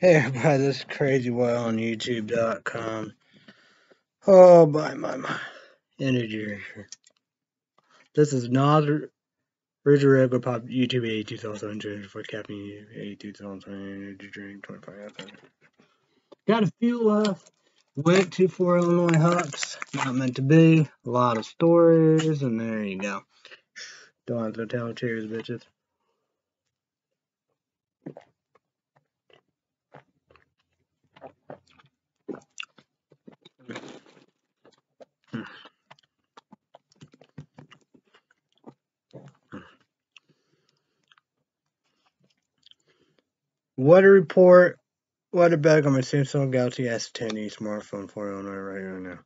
Hey everybody, this is Crazy Boy on YouTube.com. Oh my my my energy. This is not Richard Regular Pop YouTube 82,000 for caffeine 82,000 energy drink 25 Got a few left. Went to four Illinois Hawks. Not meant to be. A lot of stories, and there you go. Don't have to tell cheers, bitches. Weather report. WeatherBug on my Samsung Galaxy S10e smartphone for Illinois right now.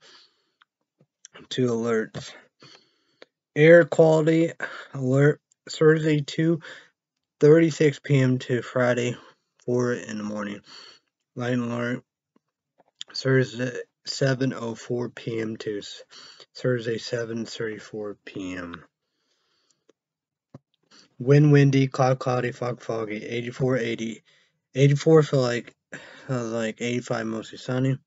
Two alerts. Air quality alert Thursday 2 36 p.m. to Friday 4 in the morning. Light alert Thursday 7:04 p.m. to Thursday 7:34 p.m. Wind windy, cloud cloudy, fog foggy, 84 80 84 for like uh, like 85 mostly sunny.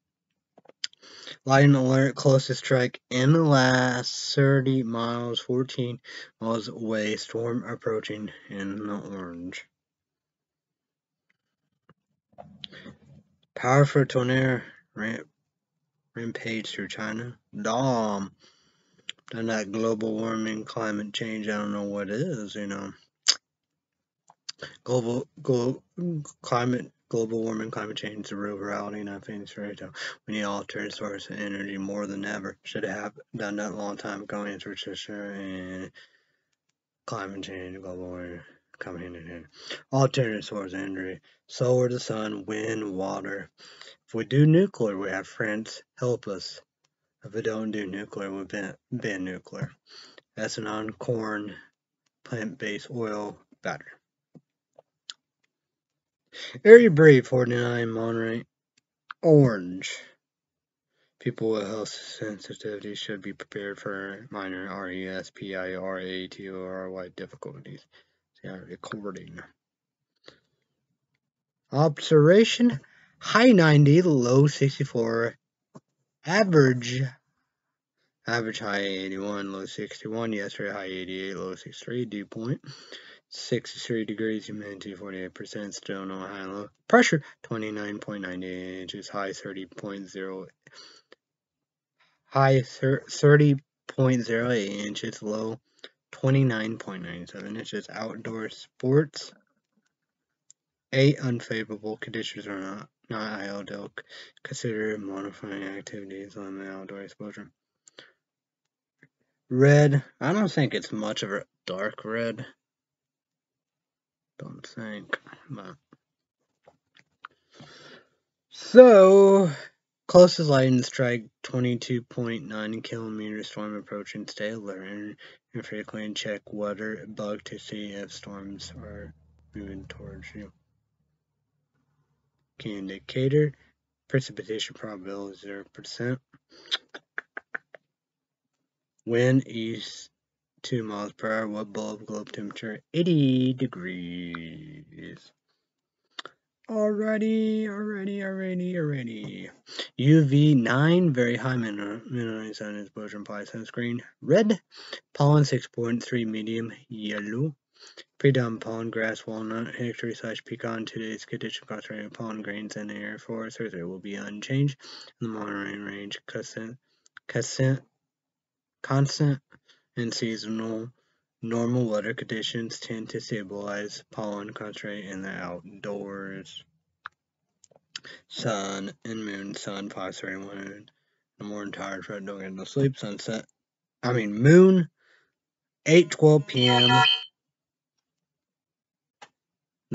Lightning alert, closest strike in the last 30 miles, 14 miles away. Storm approaching in the orange. Powerful tornado ramp, rampage through China. Dom. Done that global warming, climate change. I don't know what it is, you know global, global climate global warming, climate change a real reality, not fantasy fairy tale. We need alternative sources of energy more than ever. Should have done that a long time ago. Answer and climate change, global warming come hand in. Alternative sources of energy: solar, the sun, wind, water. We do nuclear, we have friends help us. If we don't do nuclear, we ban, ban nuclear. Ethanol, corn, plant-based oil, better. Area Brave 49 Monterey Orange. People with health sensitivities should be prepared for minor R-E-S-P-I-R-A-T-O-R-Y difficulties. See our recording. Observation high 90, low 64, average. Average high 81, low 61, yesterday high 88, low 63, dew 63 degrees, humidity 48%, still no high low. Pressure 29.98 inches, high 30.0 high 30.08 inches, low 29.97 inches. Outdoor sports. Eight unfavorable. Conditions are not not ideal. Consider modifying activities on the outdoor exposure. Red. I don't think it's much of a dark red don't think. But so closest lightning strike 22.9 kilometer storm approaching. Stay alert and frequently check weather bug to see if storms are moving towards you. Indicator precipitation probability zero percent. Wind east 2 miles per hour, wet bulb globe temperature? 80 degrees. Already, already, already. UV 9, very high mineralized sun exposure implies sunscreen. Red, pollen 6.3, medium, yellow. Predominant pollen, grass, walnut, hickory slash pecan. Today's condition concentrated pollen grains in the air for Thursday will be unchanged. In the monitoring range, constant, constant, constant in seasonal, normal weather conditions tend to stabilize pollen concentrate in the outdoors. Sun and moon, sun 531 the morning tired, try don't get no sleep. Sunset, I mean moon, 8:12 p.m.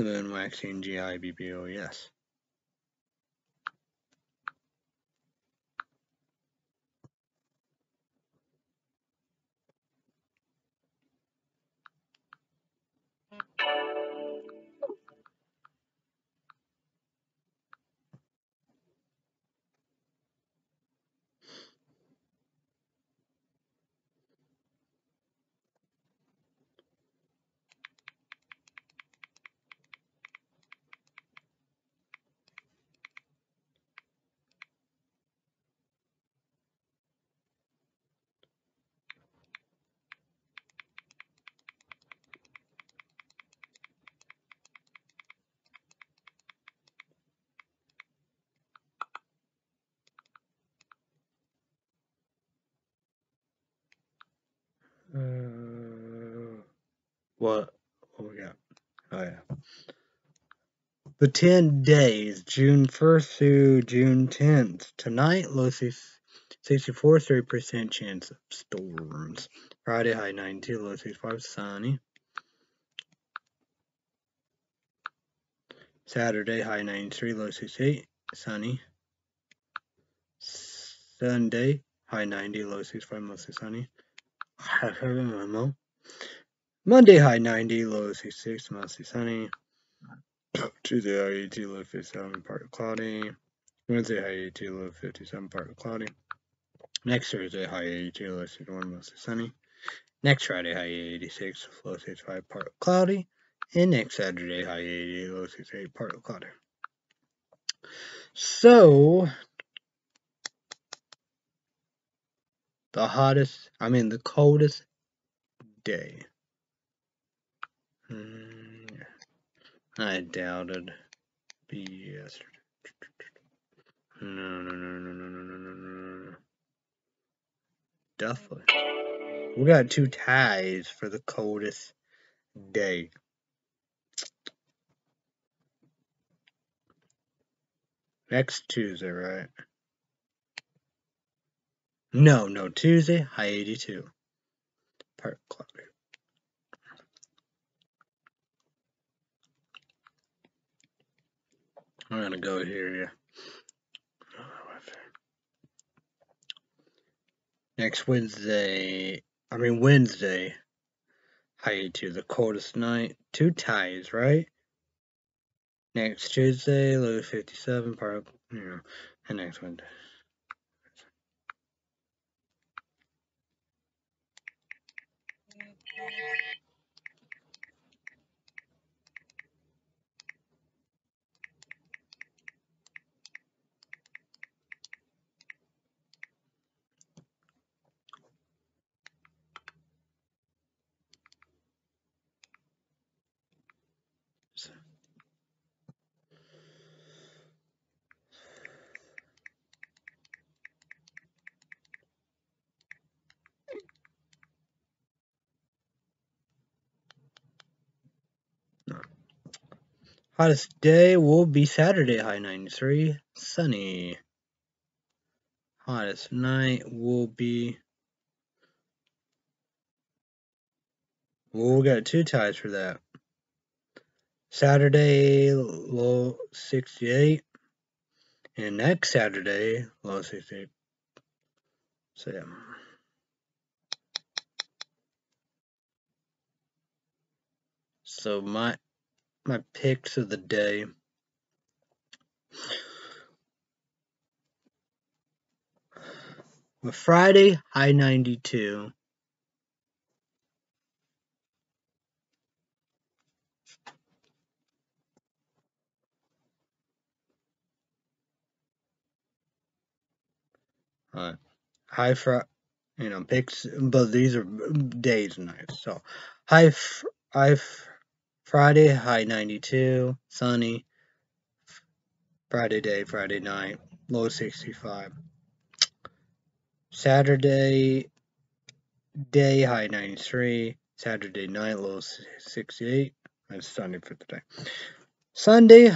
Then Waxing GIBBOUS. Thank you. What? What we got? Oh yeah. The 10 days, June 1st through June 10th. Tonight, low 64, 30% chance of storms. Friday, high 92, low 65, sunny. Saturday, high 93, low 68, sunny. Sunday, high 90, low 65, mostly sunny. Monday, high 90, low 66, mostly sunny. Tuesday, high 80, low 57, partly cloudy. Wednesday, high 80, low 57, partly cloudy. Next Thursday, high 82, low 61, mostly sunny. Next Friday, high 86, low 65, partly cloudy. And next Saturday, high 80, low 68, partly cloudy. So, the hottest, I mean the coldest day. Mm, I doubted be yesterday. No, no, no, no, no, no, no, no, no. Definitely. We got two ties for the coldest day. Next Tuesday, right? No, no, Tuesday, high 82. Part cloudy. I'm gonna go here, yeah. Next Wednesday, I mean Wednesday, high 82, the coldest night. Two ties, right? Next Tuesday, low 57, part, you know, and next Wednesday. Hottest day will be Saturday, high 93, sunny. Hottest night will be. Well, we got two ties for that. Saturday, low 68. And next Saturday, low 68. So, yeah. So, my my picks of the day. With Friday, high 92. Uh, high fr you know picks, but these are days and nights. So high, high Friday, high 92, sunny. Friday day, Friday night, low 65. Saturday day, high 93. Saturday night, low 68. That's Sunday for the day. Sunday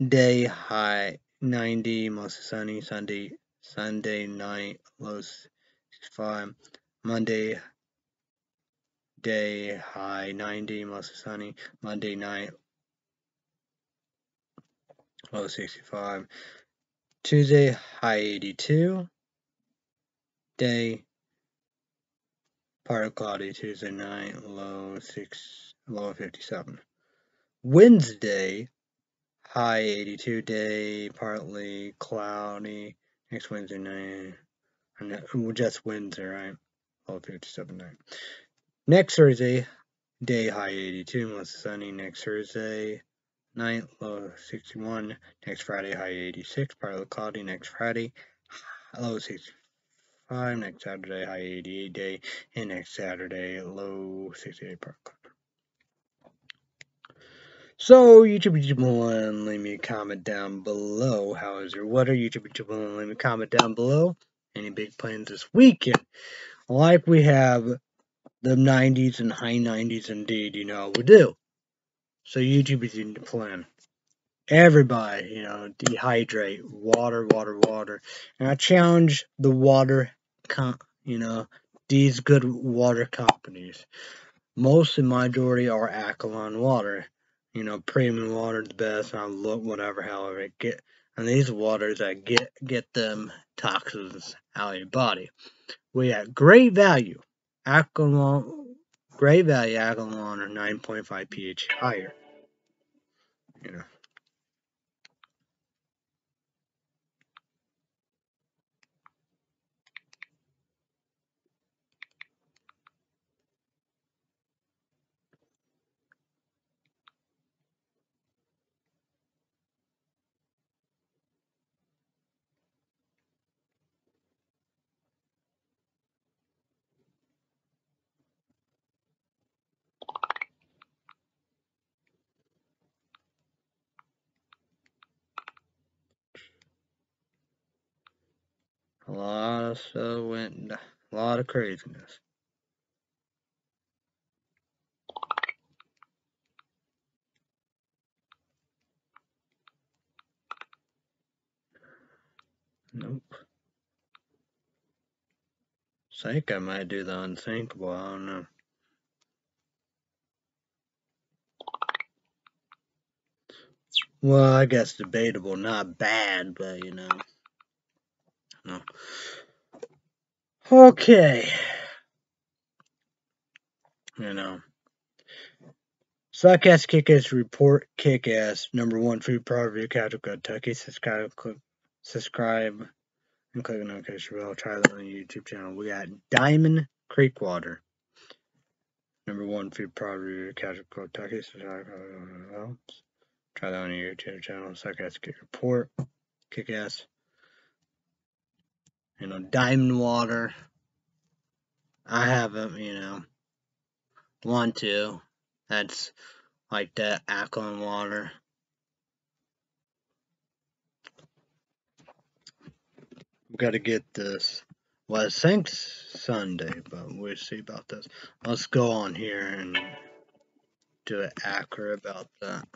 day, high 90, mostly sunny. Sunday, Sunday night, low 65. Monday, day high 90, mostly sunny. Monday night low 65. Tuesday high 82. Day partly cloudy. Tuesday night low six low 57. Wednesday high 82. Day partly cloudy. Next Wednesday night. Just Wednesday, right? Low 57 night. Next Thursday, day high 82, mostly sunny. Next Thursday, night low 61. Next Friday, high 86, partly cloudy. Next Friday, low 65. Next Saturday, high 88 day. And next Saturday, low 68, partly cloudy. So, YouTube, YouTube, leave me a comment down below. How is your weather? YouTube, YouTube, leave me a comment down below. Any big plans this weekend? Like we have the 90s and high 90s indeed, you know, we do. So YouTube is in the plan. Everybody, you know, dehydrate, water, water, water. And I challenge the water, you know, these good water companies. Most, in majority, are alkaline water. You know, premium water is the best. I look whatever, however, get and these waters that get get them toxins out of your body. We have great value alkaline, Great Value alkaline water, 9.5 pH higher. You know. A lot of stuff went, a lot of craziness. Nope. Think I might do the unthinkable, I don't know. Well, I guess debatable, not bad, but you know. No. Okay. You know. Suck ass kick ass report kick ass number one food product review casual Kentucky. Subscribe click subscribe and click on notification bell. Try that on the YouTube channel. We got Diamond Creek Water. Number one food product review casual Kentucky. Subscribe Try that on your YouTube channel. Ass kick report. Kick ass you know, diamond water. I haven't, you know, want to. That's like that alkaline water. We got to get this. Well, I think Sunday, but we'll see about this. Let's go on here and do it accurate about that.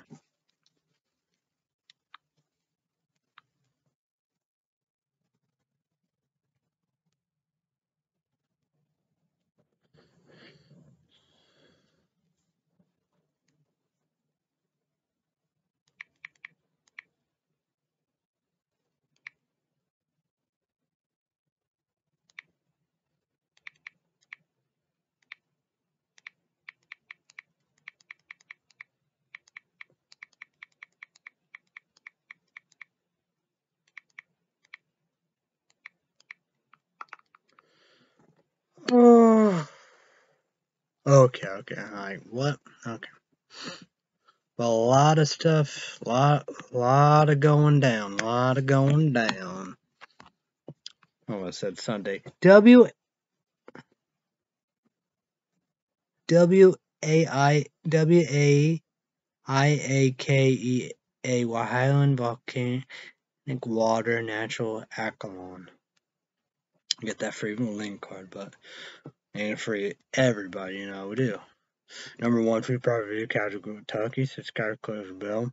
Oh. Okay, okay, alright, what? Okay. Well, a lot of stuff, lot, lot of going down, a lot of going down. Oh, I said Sunday. W W A I W A I A K E A Highland volcanic water natural alkaline get that free link card, but ain't free everybody, you know, we do. Number one free private video casual Kentucky, subscribe, close the bell.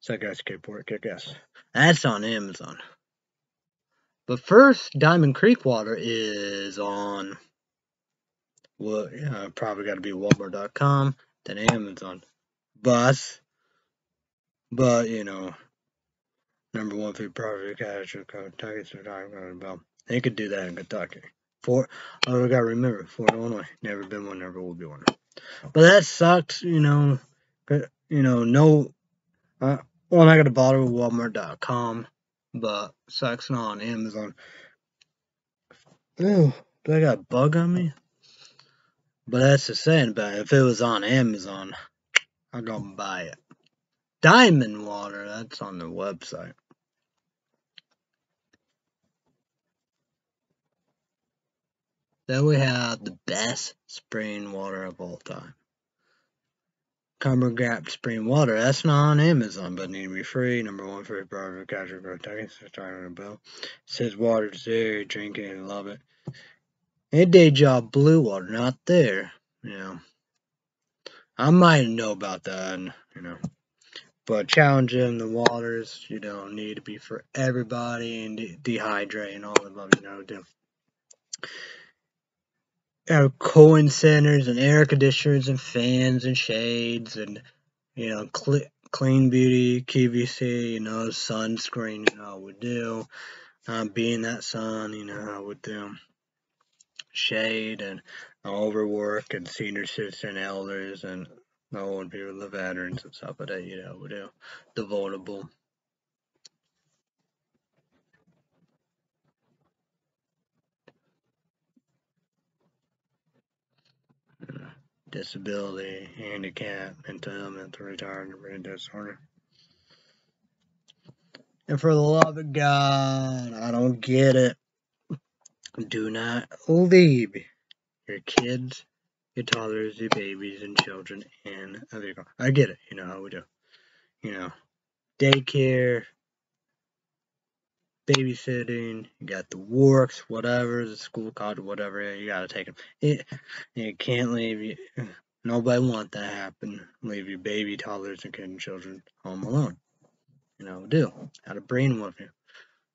Second skateboard kick ass. That's on Amazon. But first, Diamond Creek Water is on well, yeah, probably got to be Walmart.com, then Amazon. Bus, but you know, number one free private casual Kentucky, subscribe, close the bell. They could do that in Kentucky. Fort, oh, we gotta remember, Fort Illinois, never been one, never will be one. But that sucks, you know. You know, no. Uh, well, I got a bottle with Walmart.com, but sucks not on Amazon. Ooh, do I got a bug on me? But that's the saying it. If it was on Amazon, I'd go buy it. Diamond water, that's on the website. Then we have the best spring water of all time. Cumber Spring Water. That's not on Amazon, but need to be free. Number one for private casual Kentucky. Starting on a bell. Says water there, drink it, love it. A day job blue water, not there. You know, I might know about that, and, you know, but challenging the waters, you know, need to be for everybody and de dehydrating all of them, you know. Our cooling centers and air conditioners and fans and shades and, you know, cl clean beauty, QVC, you know, sunscreen, you know, would do. Um, being that sun, you know, I would do shade and overwork and senior citizen elders and the old people, the veterans and stuff like that, you know, would do the vulnerable. Disability, handicap, mental illness, retarded, brain disorder. And for the love of God, I don't get it. Do not leave your kids, your toddlers, your babies, and children in a vehicle. I get it. You know how we do. You know, daycare, babysitting, you got the works, whatever, the school college, whatever, you gotta take them. It, you can't leave, you, nobody want that happen, leave your baby, toddlers, and kids and children home alone. You know, do, how to brainwash you.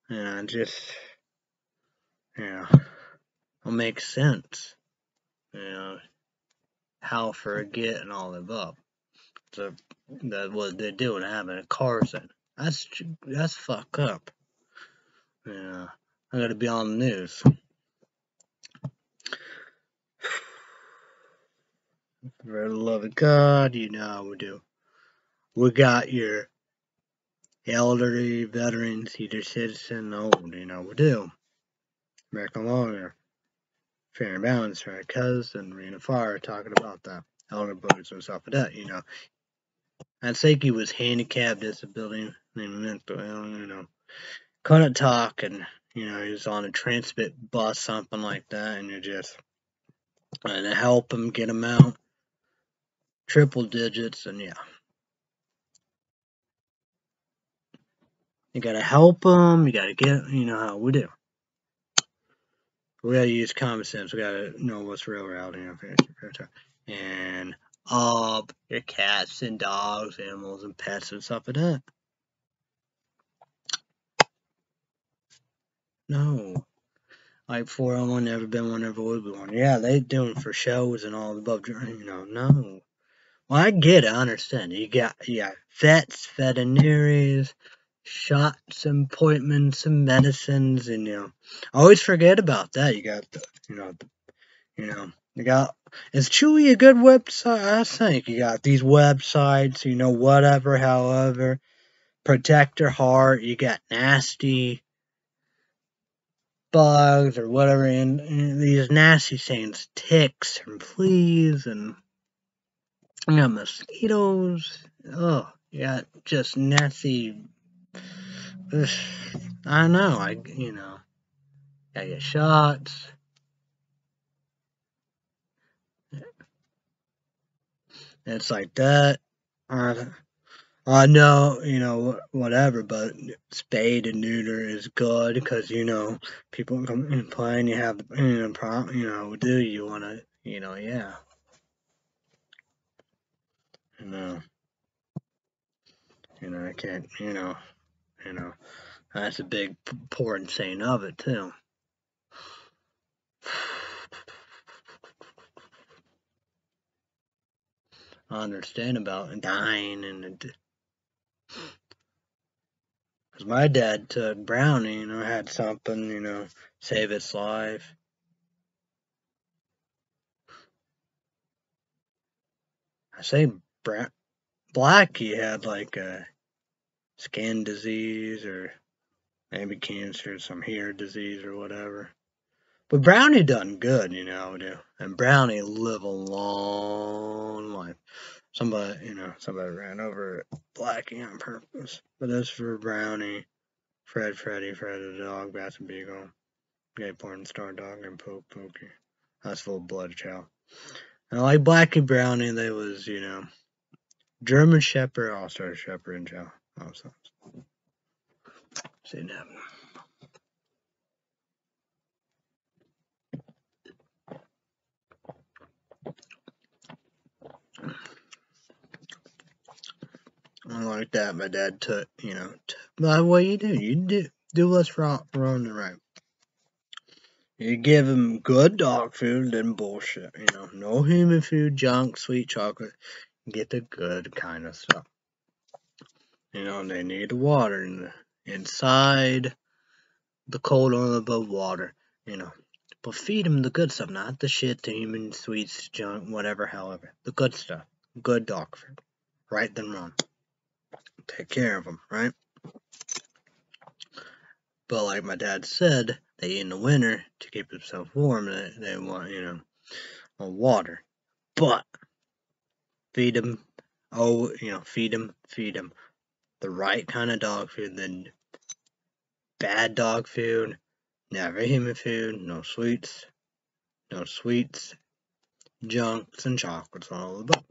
And I just, you know, it makes sense. You know, how forget and all above. So, that's what they're doing, having a car accident. That's, that's fuck up. Yeah, I gotta be on the news. For the love of God, you know how we do. We got your elderly veterans, either citizen old, you know we do. American Lawyer, Fair and Balanced, right? Cousin, Rena Farr talking about that. Elder books and stuff like that, you know. I'd say he was handicapped, disability, mental you know couldn't talk and you know he was on a transit bus something like that and you just and to help him get him out. Triple digits and yeah. You gotta help him you gotta get you know how we do. We gotta use common sense we gotta know what's real reality and all your cats and dogs animals and pets and stuff like that No. Like 401 never been one, never will be one. Yeah, they doing for shows and all above, you know, no. Well, I get it, I understand. You got, you vets, veterinaries, shots, appointments, and medicines, and, you know, I always forget about that. You got the, you know, the, you know, you got, is Chewy a good website? I think you got these websites, you know, whatever, however, protect your heart, you got nasty, bugs or whatever, and, and these nasty things, ticks and fleas, and you got mosquitoes. Oh, got just nasty. I don't know. I you know, I get shots. It's like that. Uh, I know, you know, whatever, but spade and neuter is good because, you know, people come and play and you have, you know, you know, do you want to, you know, yeah. You know, you know, I can't, you know, you know, that's a big important saying of it, too. I understand about dying and because my dad took Brownie, you know, had something, you know, save its life. I say Bra Blackie had like a skin disease or maybe cancer, some hair disease or whatever. But Brownie done good, you know, and Brownie live a long life somebody, you know, somebody ran over Blackie on purpose. But as for Brownie, Fred, Freddy, Fred the dog, Bats and Beagle, Gay Porn Star Dog, and Poke Pokey. That's full blood chow. And like Blackie Brownie, they was, you know, German Shepherd, All Star Shepherd, and Chow. Awesome. See now. Thank like that, my dad took, you know, by the way, you do, you do do what's wrong, wrong and right. You give them good dog food and bullshit, you know, no human food, junk, sweet chocolate. Get the good kind of stuff. You know, they need water in the, inside the cold on above water, you know. But feed them the good stuff, not the shit, the human sweets, junk, whatever, however. The good stuff. Good dog food. Right then wrong. Take care of them, right? But like my dad said, they eat in the winter to keep themselves warm. They, they want, you know, water. But feed them, oh, you know, feed them, feed them the right kind of dog food, then bad dog food, Never human food, no sweets, no sweets, junks, and chocolates all the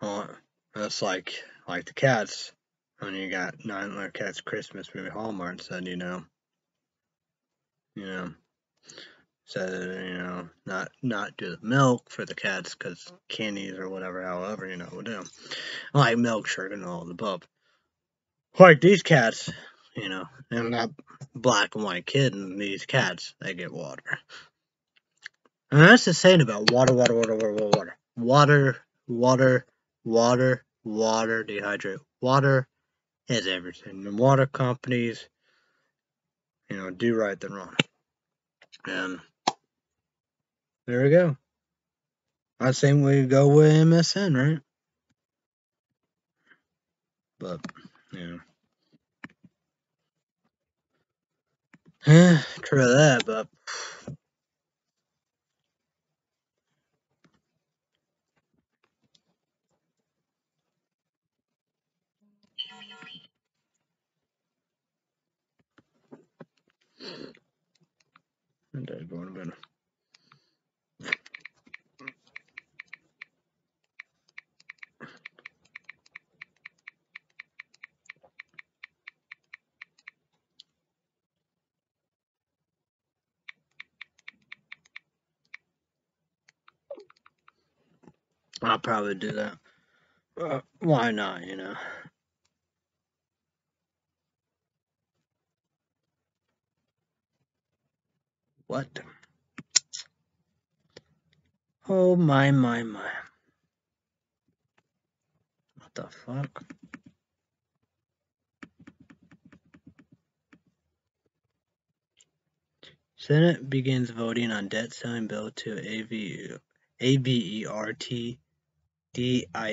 Uh, that's like like the cats. When you got nine little cats Christmas movie Hallmark said, you know, you know, said you know not not do the milk for the cats because candies or whatever, however you know do. Like milk, sugar, and all the above. Like these cats, you know, and that black and white kid and these cats, they get water. And that's the saying about water, water, water, water, water. Water, water, water, water, dehydrate. Water is everything. The water companies, you know, do right than wrong. And there we go. I think we go with MSN, right? But, yeah. know. True that, but Bed. I'll probably do that. Uh, why not, you know? What? Oh my, my, my. What the fuck? Senate begins voting on debt ceiling bill to AV, AVERT D I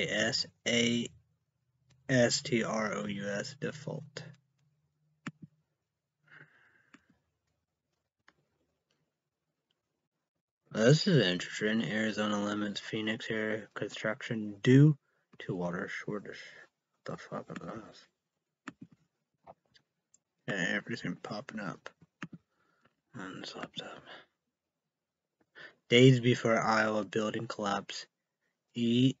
S A S T R O U S default. this is interesting. Arizona limits Phoenix area construction due to water shortage. What the fuck is this? Yeah, everything popping up on. Days before Iowa building collapse, E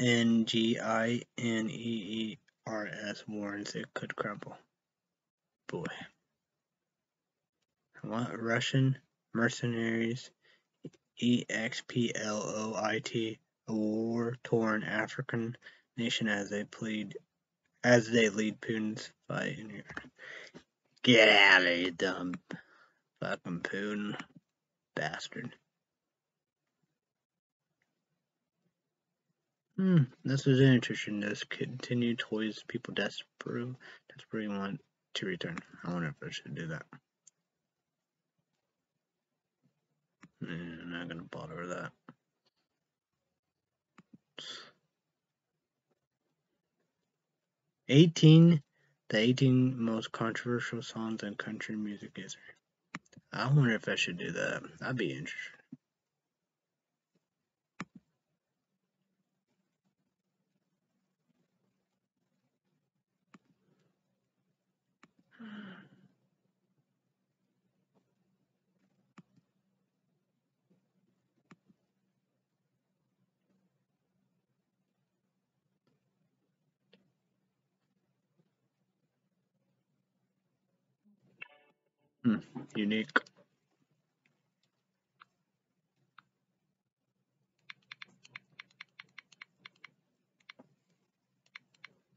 N G I N E E R S warns it could crumble. Boy. What Russian mercenaries EXPLOIT a war-torn African nation as they plead as they lead Putin's fight in Europe. Get out of here, dumb fucking Putin bastard. Hmm, this is interesting. This continued toys people desperate, desperately want to return. I wonder if I should do that. I'm not gonna bother with that. Eighteen, the eighteen most controversial songs in country music history. I wonder if I should do that. That'd be interesting. Hmm, unique.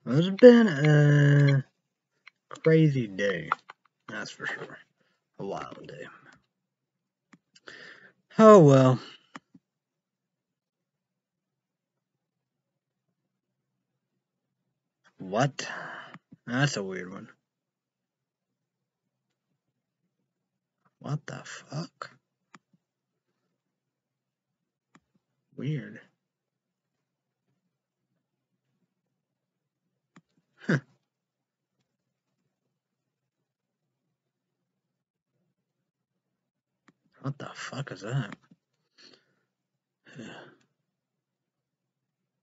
It's been a crazy day, that's for sure. A wild day. Oh well. What? That's a weird one. What the fuck? Weird. Huh. What the fuck is that? Yeah,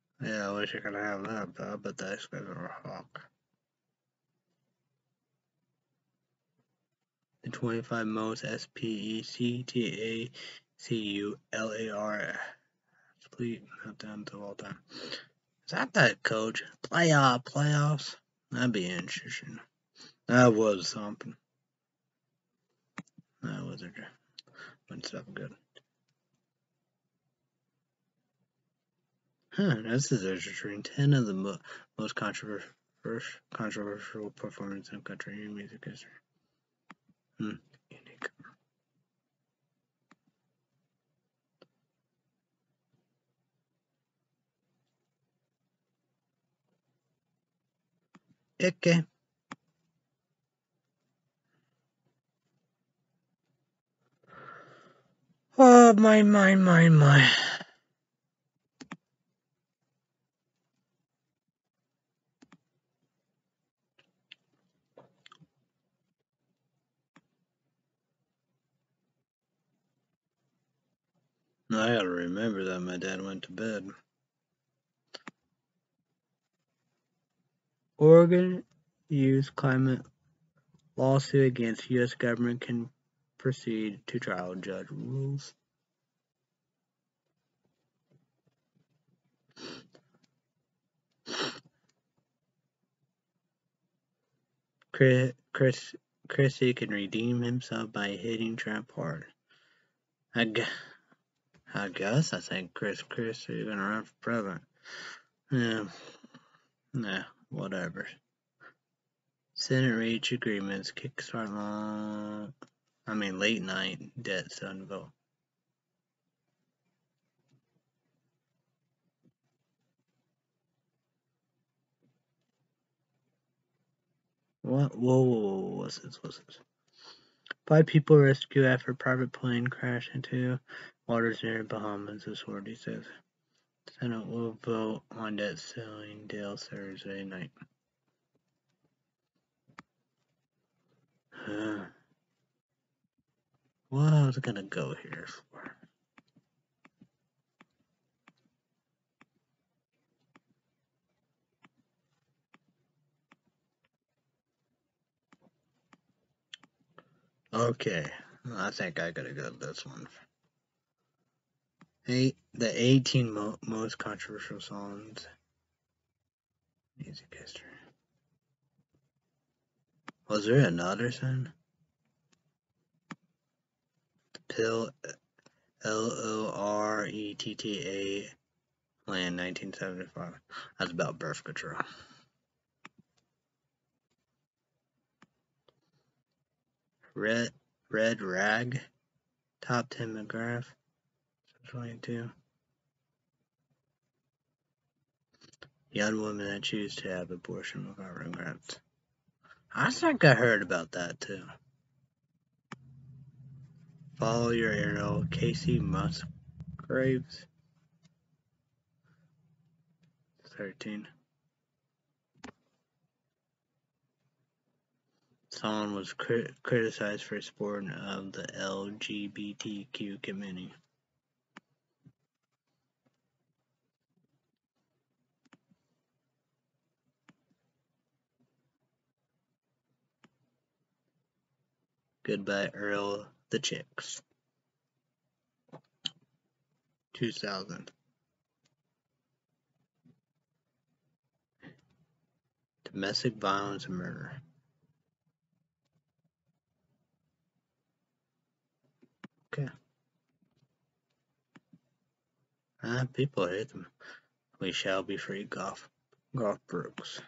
yeah I wish I could have that, but I bet that's because of The 25 most S P E C T A C U L A R complete meltdowns of all time. Is that that coach? Playoff uh, playoffs? That'd be interesting. That was something. That was a when stuff good. Huh, this is interesting. Ten of the mo most controversial controversial performance in country music history. Hmm. Okay. Oh, my, my, my, my. I gotta remember that my dad went to bed. Oregon Youth Climate lawsuit against U.S. government can proceed to trial, judge rules. Chris, Chris Christie can redeem himself by hitting Trump hard. I I guess I think Chris Christie is gonna run for president. Yeah, nah, whatever. Senate reach agreements, kickstart long, I mean late night debt sun vote. What? Whoa, whoa, whoa, what's this? What's this? Five people rescued after private plane crash into waters near Bahamas, authority says. Senate will vote on debt ceiling deal Thursday night. Uh, what I was gonna go here for? Okay, I think I gotta go this one. Eight, the 18 mo most controversial songs. Music history. Was there another son? Pill uh, L O R E T T A Plan 1975. That's about birth control. Red Red Rag Top Tim McGraw 22. Young women that choose to have abortion without regrets. I think I heard about that too. Follow your arrow, Kacey Musgraves. 13. Song was crit criticized for supporting of the LGBTQ community. Goodbye Earl the Chicks. 2000. Domestic violence and murder. Okay. Ah, people hate them. We shall be free, Golf. Garth Brooks.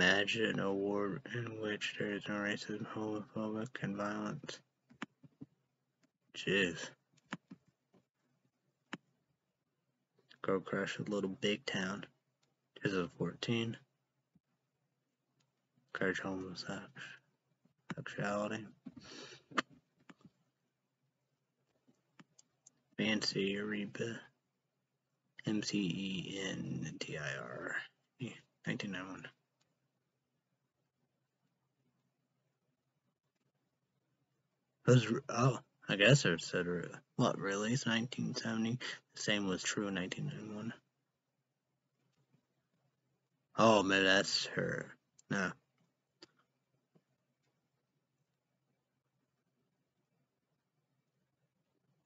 Imagine a award in which there is no racism, homophobic, and violence. Jeez. Girl crush a little big town. This is 14. Encourage homosexuality. Fancy Reba. M C E N T I R. 1991. Was oh, I guess it said what release 1970. The same was true in 1991. Oh, man, that's her. No.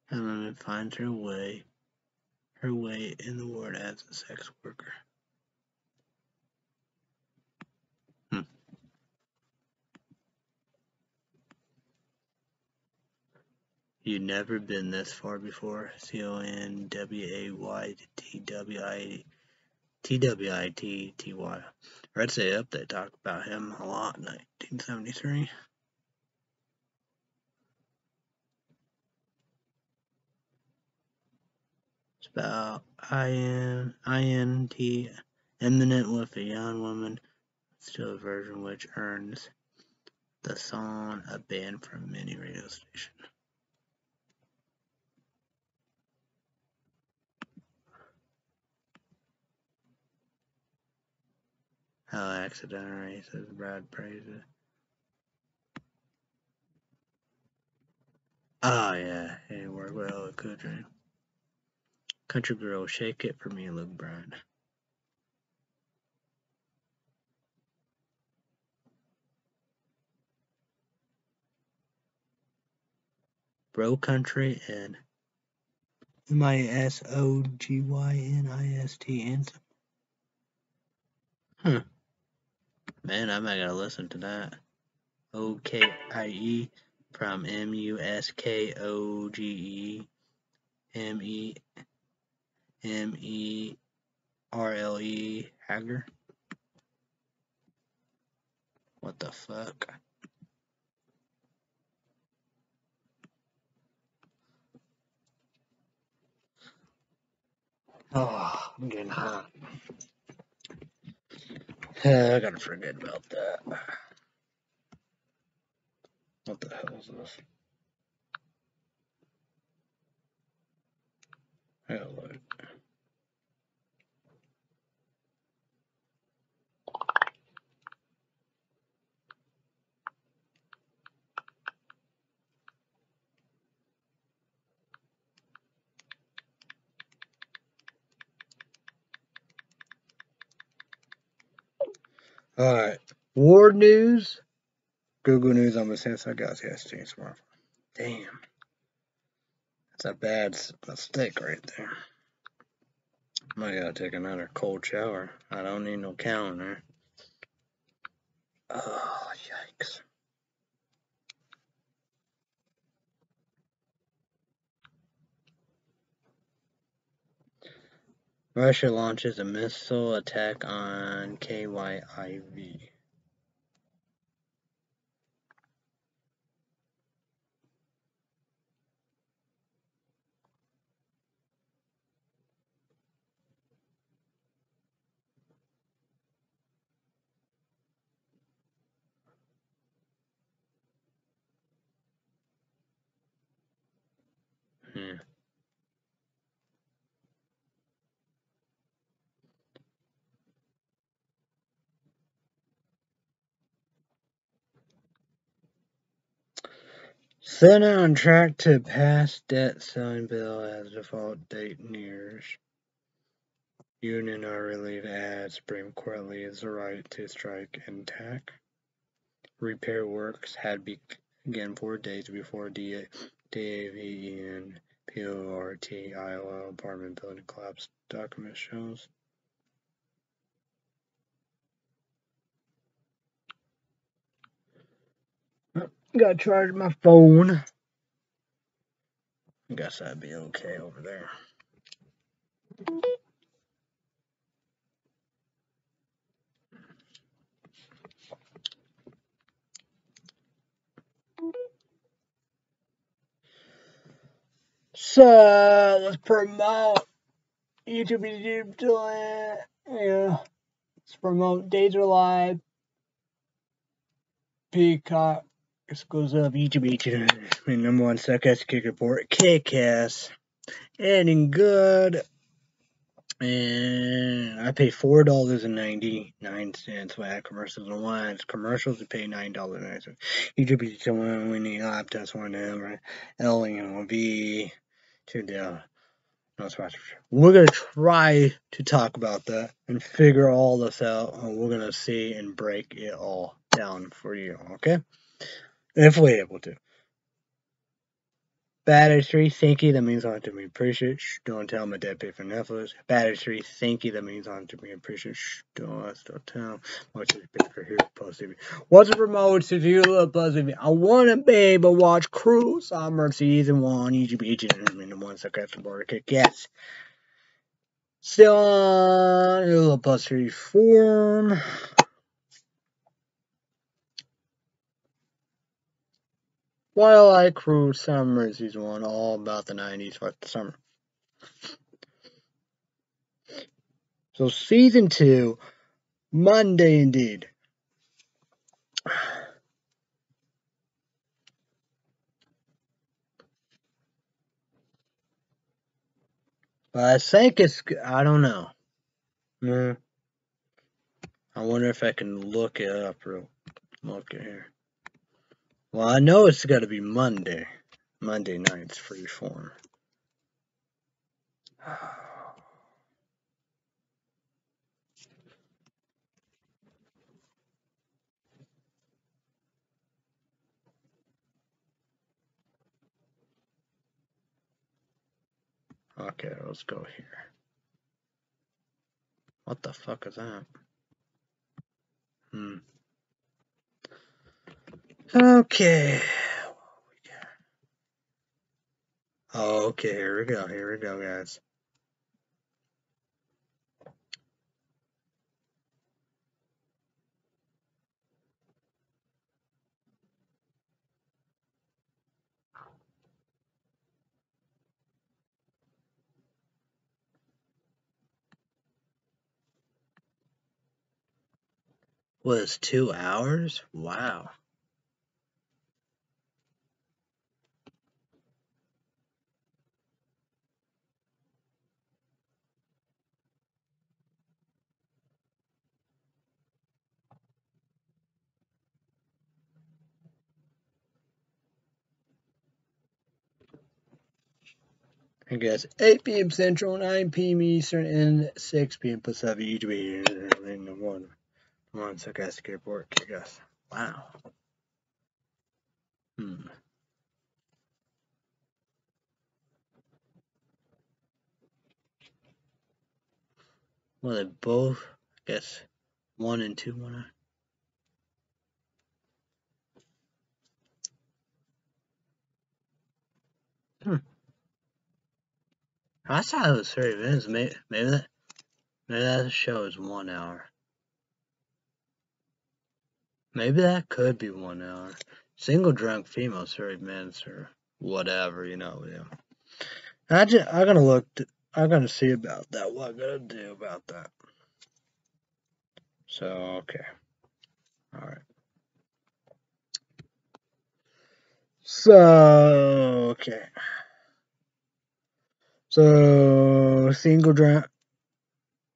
Helen finds her way, her way in the world as a sex worker. You never been this far before. C O N W A Y T W I T W I T T Y. Red State Up, they talk about him a lot in 1973. It's about I N T eminent with a young woman, still a version which earns the song a ban from many radio stations. How accidentally, says Brad Paisley. Oh yeah, hey, work well with country. Country girl, shake it for me, Luke Bryan. Bro Country and M I S O G Y N I S T Anthem. Huh. Man, I'm not gonna listen to that. O K I E from M U S K O G E M E M E R L E Hager. What the fuck? Oh, I'm getting hot. I gotta forget about that. What the hell is this? I gotta look. Alright. War News. Google News on the Samsung Galaxy S2 smartphone. Damn. That's a bad mistake right there. I gotta take another cold shower. I don't need no calendar. Oh, yikes. Russia launches a missile attack on KYIV. Hmm. Senate on track to pass debt ceiling bill as default date nears. Union are relieved as Supreme Court leaves the right to strike intact. Repair works had begun four days before DAV and PORT Iowa apartment building collapse document shows. Gotta charge my phone. I guess I'd be okay over there. So let's promote YouTube, YouTube, Yeah, let's promote Days Are Live, Peacock, exclusive YouTube YouTube. My number one sarcastic kick report. Kick ass. Ending good. And I pay four dollars and ninety nine cents for ad commercials and wines. Commercials I pay nine dollars ninety cents. YouTube is someone we need laptops one number L and V to the no sponsorship. We're gonna try to talk about that and figure all this out and we're gonna see and break it all down for you, okay? If we're able to. Battery three, thank you. That means on to me appreciate. Shh, don't tell my dad pay for Netflix. Battery three, thank you. That means on to me appreciate. Shh, don't don't tell much pay for here Plus TV. What's the remote if you love Plus TV? I wanna be able to watch Cruel Summer season one. YouTube agent in the one second the border kick. Yes. Still on Hulu Plus three form. Twilight Cruel Summer Season 1, all about the 90s, for the summer. So, Season 2, Monday indeed. But I think it's, I don't know. Hmm. I wonder if I can look it up real, look it here. Well, I know it's got to be Monday. Monday night's free form. Okay, let's go here. What the fuck is that? Hmm. Okay. Okay, here we go. Here we go, guys. Was two hours? Wow. I guess 8 p.m. Central, 9 p.m. Eastern, and 6 p.m. Pacific. Each be in the one, one sarcastic airport. I guess. Wow. Hmm. Well, they both, I guess, one and two, one. Hmm. I thought it was 30 minutes. Maybe, maybe that maybe that show is one hour. Maybe that could be one hour. Single drunk female 30 minutes or whatever, you know. Yeah. I just, I'm gonna look. I'm gonna see about that. What I'm gonna do about that. So okay. All right. So okay. So single drunk,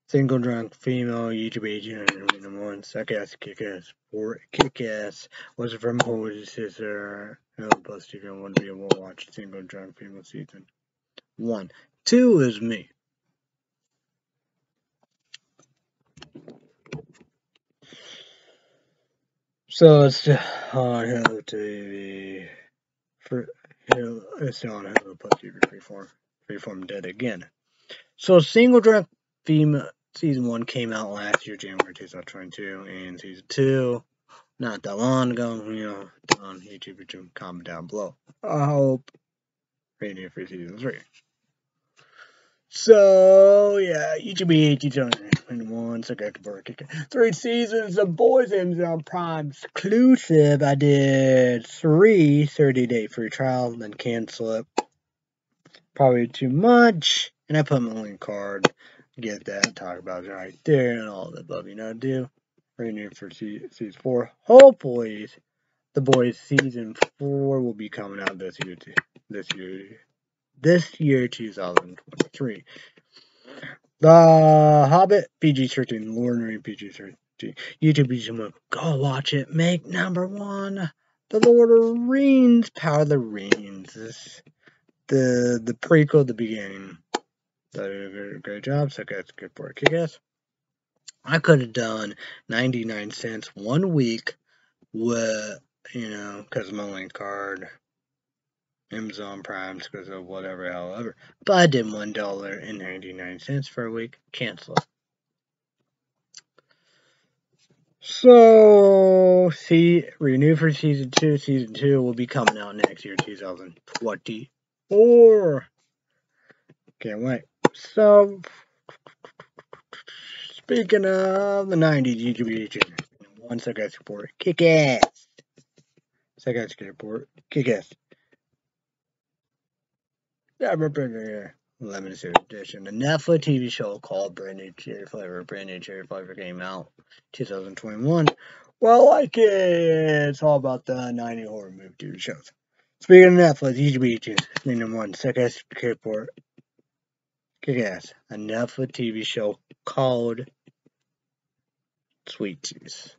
single drunk female YouTube agent number one suck ass kick ass for kick ass was from Holy Sister. No plus can want to be able to watch single drunk female season one. Two is me. So it's on Hulu TV. For it's on Hulu Plus TV freeform. Freeform dead again. So Single Drunk Female season one came out last year, January 2022, and season two, not that long ago, you know, on YouTube, YouTube, comment down below. I hope rating for season three. So yeah, YouTube YouTube one so got three seasons of Boys Amazon Prime exclusive. I did three 30 day free trial, then cancel it probably too much. And I put my link card, get that, talk about it right there, and all the above. You know, do renew for season four. Hopefully, the boys season four will be coming out this year. Too, this year, this year, 2023. The Hobbit PG-13, Lord of PG-13. YouTube YouTube go watch it. Make number one. The Lord of Rings, Power of the Rings. This, the the prequel, the beginning. Did a great job. So guys, good for it. Kick. I could have done 99 cents one week with, you know, because my link card, Amazon Prime, because of whatever, however. But I did $1.99 for a week. Cancel it. So, see, renew for season two. Season two will be coming out next year, 2024. Can't wait. So, speaking of the 90s YouTube one second support, kick ass. Second support, kick ass. Yeah, I'm here limited edition. The Netflix TV show called Brand New Cherry Flavor. Brand New Cherry Flavor came out 2021. Well, like it, it's all about the 90 horror movie TV shows. Speaking of Netflix, YouTube number one, second report. Kick ass. A Netflix TV show called Sweet Tooth.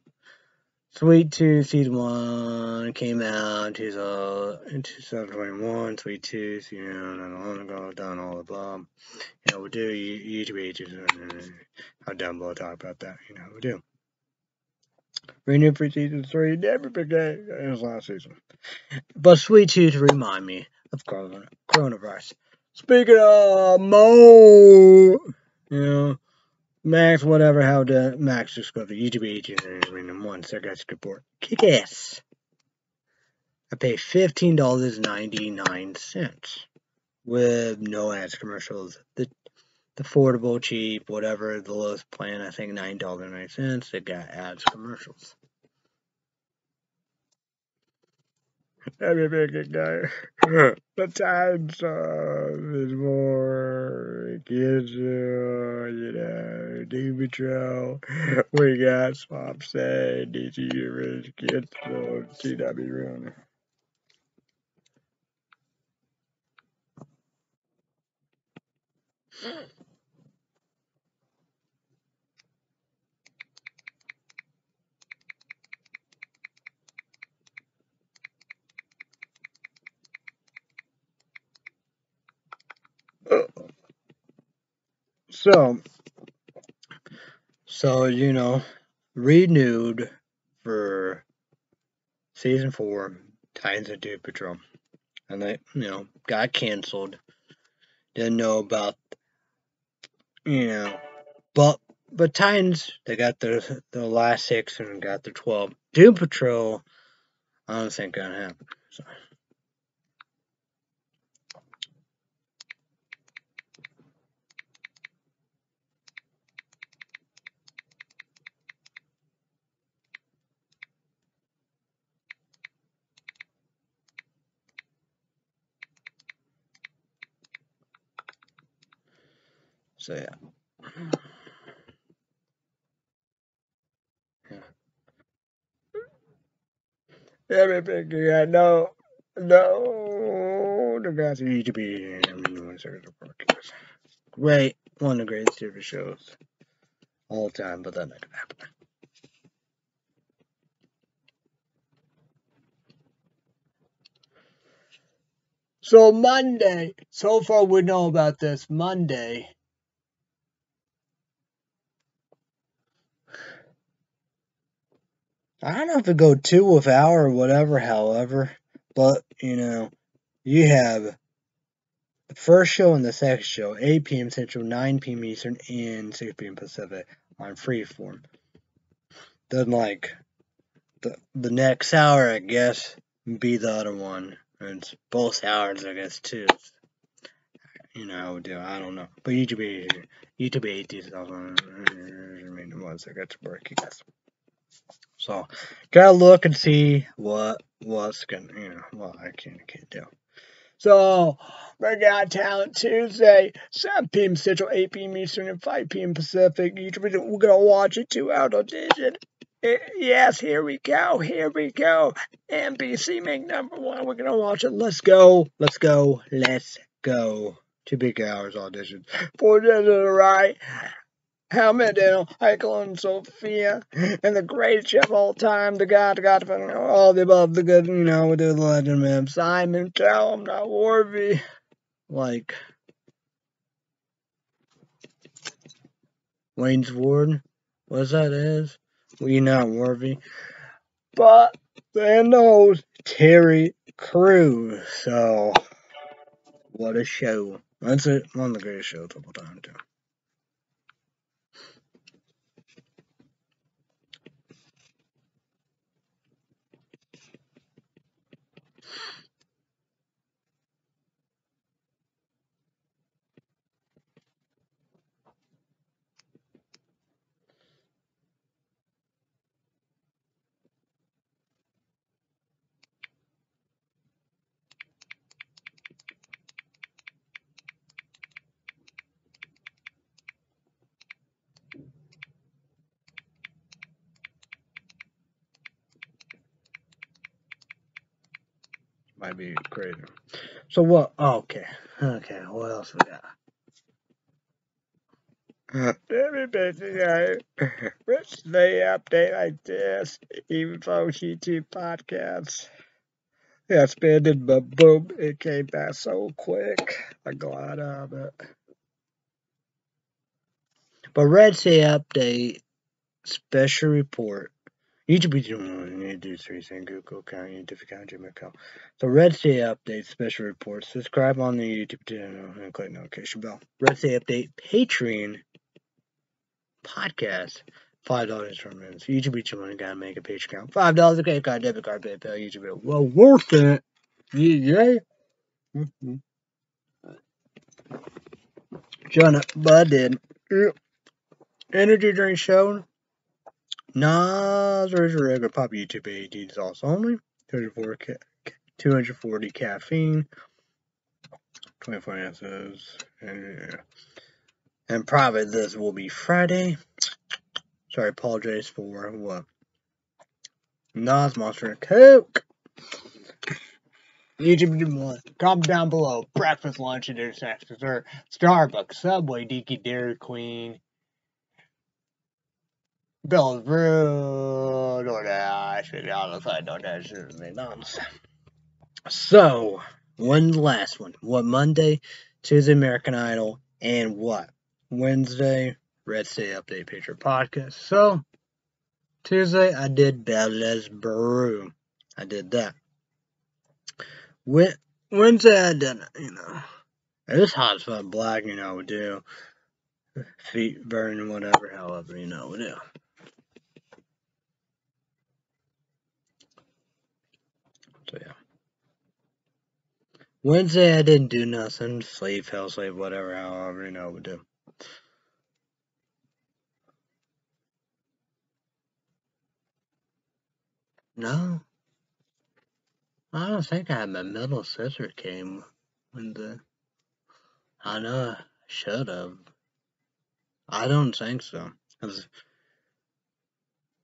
Sweet Tooth Season 1 came out in 2021. Sweet Tooth, you know, not long ago, done all the blah. You know, we do YouTube ages. I'll down below talk about that. You know, we do. Renewed for season 3, never forget. It was last season. But Sweet Tooth remind me of coronavirus. Speaking of Mo, you know, Max, whatever, how to Max just go to YouTube agent and one guys report. Kick ass. I pay fifteen dollars ninety nine cents with no ads commercials. The, the affordable, cheap, whatever the lowest plan. I think nine dollars ninety cents. It got ads commercials. Every big guy. the times uh, is more kids, uh, you know, Doom Patrol. We got Swamp Say, DC Rich Kids, so CW Runner. So, so you know, renewed for season four, Titans of Doom Patrol, and they, you know, got canceled. Didn't know about, you know, but but Titans they got their the last six and got their twelve. Doom Patrol, I don't think gonna happen. So. So yeah. Yeah. Everything yeah, no. No. The guys need to be great. One of the greatest TV shows all time, but that not gonna happen. So Monday, so far we know about this. Monday I don't know if it go two without or whatever, however, but you know, you have the first show and the second show, 8 p.m. Central, 9 p.m. Eastern, and 6 p.m. Pacific on Freeform. Then like the the next hour, I guess, be the other one. It's both hours, I guess, too. You know, do I don't know, but YouTube, YouTube 80s. I mean, once I got to work, I guess. So, gotta look and see what what's gonna, you know, what I can't can't do. So we got Talent Tuesday, 7 p.m. Central, 8 p.m. Eastern, and 5 p.m. Pacific. We're gonna watch a two-hour audition. Eh, yes, here we go. Here we go. NBC make number one. We're gonna watch it. Let's go. Let's go. Let's go. Two big hours audition. For the right. Helmet Daniel, Michael and Sophia, and the greatest chef of all time, the guy, the guy, all the above, the good, you know, with the legend, man. Simon, tell him not Warby. Like, Wayne's Ward, what's that is? We not worthy. But then knows Terry Crews. So, what a show. That's it. One of the greatest shows of all time, too. Might be crazy. So what? Oh, okay. Okay. What else we got? Every guy, which they update like this, even though YouTube podcasts. Yeah, expanded, but boom, it came back so quick. I'm glad of it. But Red State Update special report YouTube be doing need to do three things Google YouTube account, Gmail account. So Red State Update special reports. Subscribe on the YouTube channel and click notification bell. Red State Update Patreon podcast. Five dollars per minute. YouTube each money gotta make a page account. Five dollars a credit card, debit card, PayPal, YouTube. Well worth it. Yeah. Shut up, but I did. Energy drink shown. Nas regular pop YouTube AD sauce only. 240, ca 240 caffeine. 24 ounces. And, and probably this will be Friday. Sorry, apologize for what? Nas Monster Coke. YouTube comment down below. Breakfast, lunch, and dinner, snacks, dessert. Starbucks, Subway, Diki, Dairy Queen. Bill's Brew, DoorDash, on the side, DoorDash, McDonald's. So, one last one. What Monday, Tuesday, American Idol, and what? Wednesday, Red State Update Picture Podcast. So, Tuesday, I did Bella's Brew. I did that. Wednesday, I did, you know, it was hot as black, you know, we do. Feet burning, whatever, however, you know, we do. Wednesday I didn't do nothing. Sleep, fell asleep, whatever, however you know would do. No. I don't think I had my middle sister came the I know I should have. I don't think so.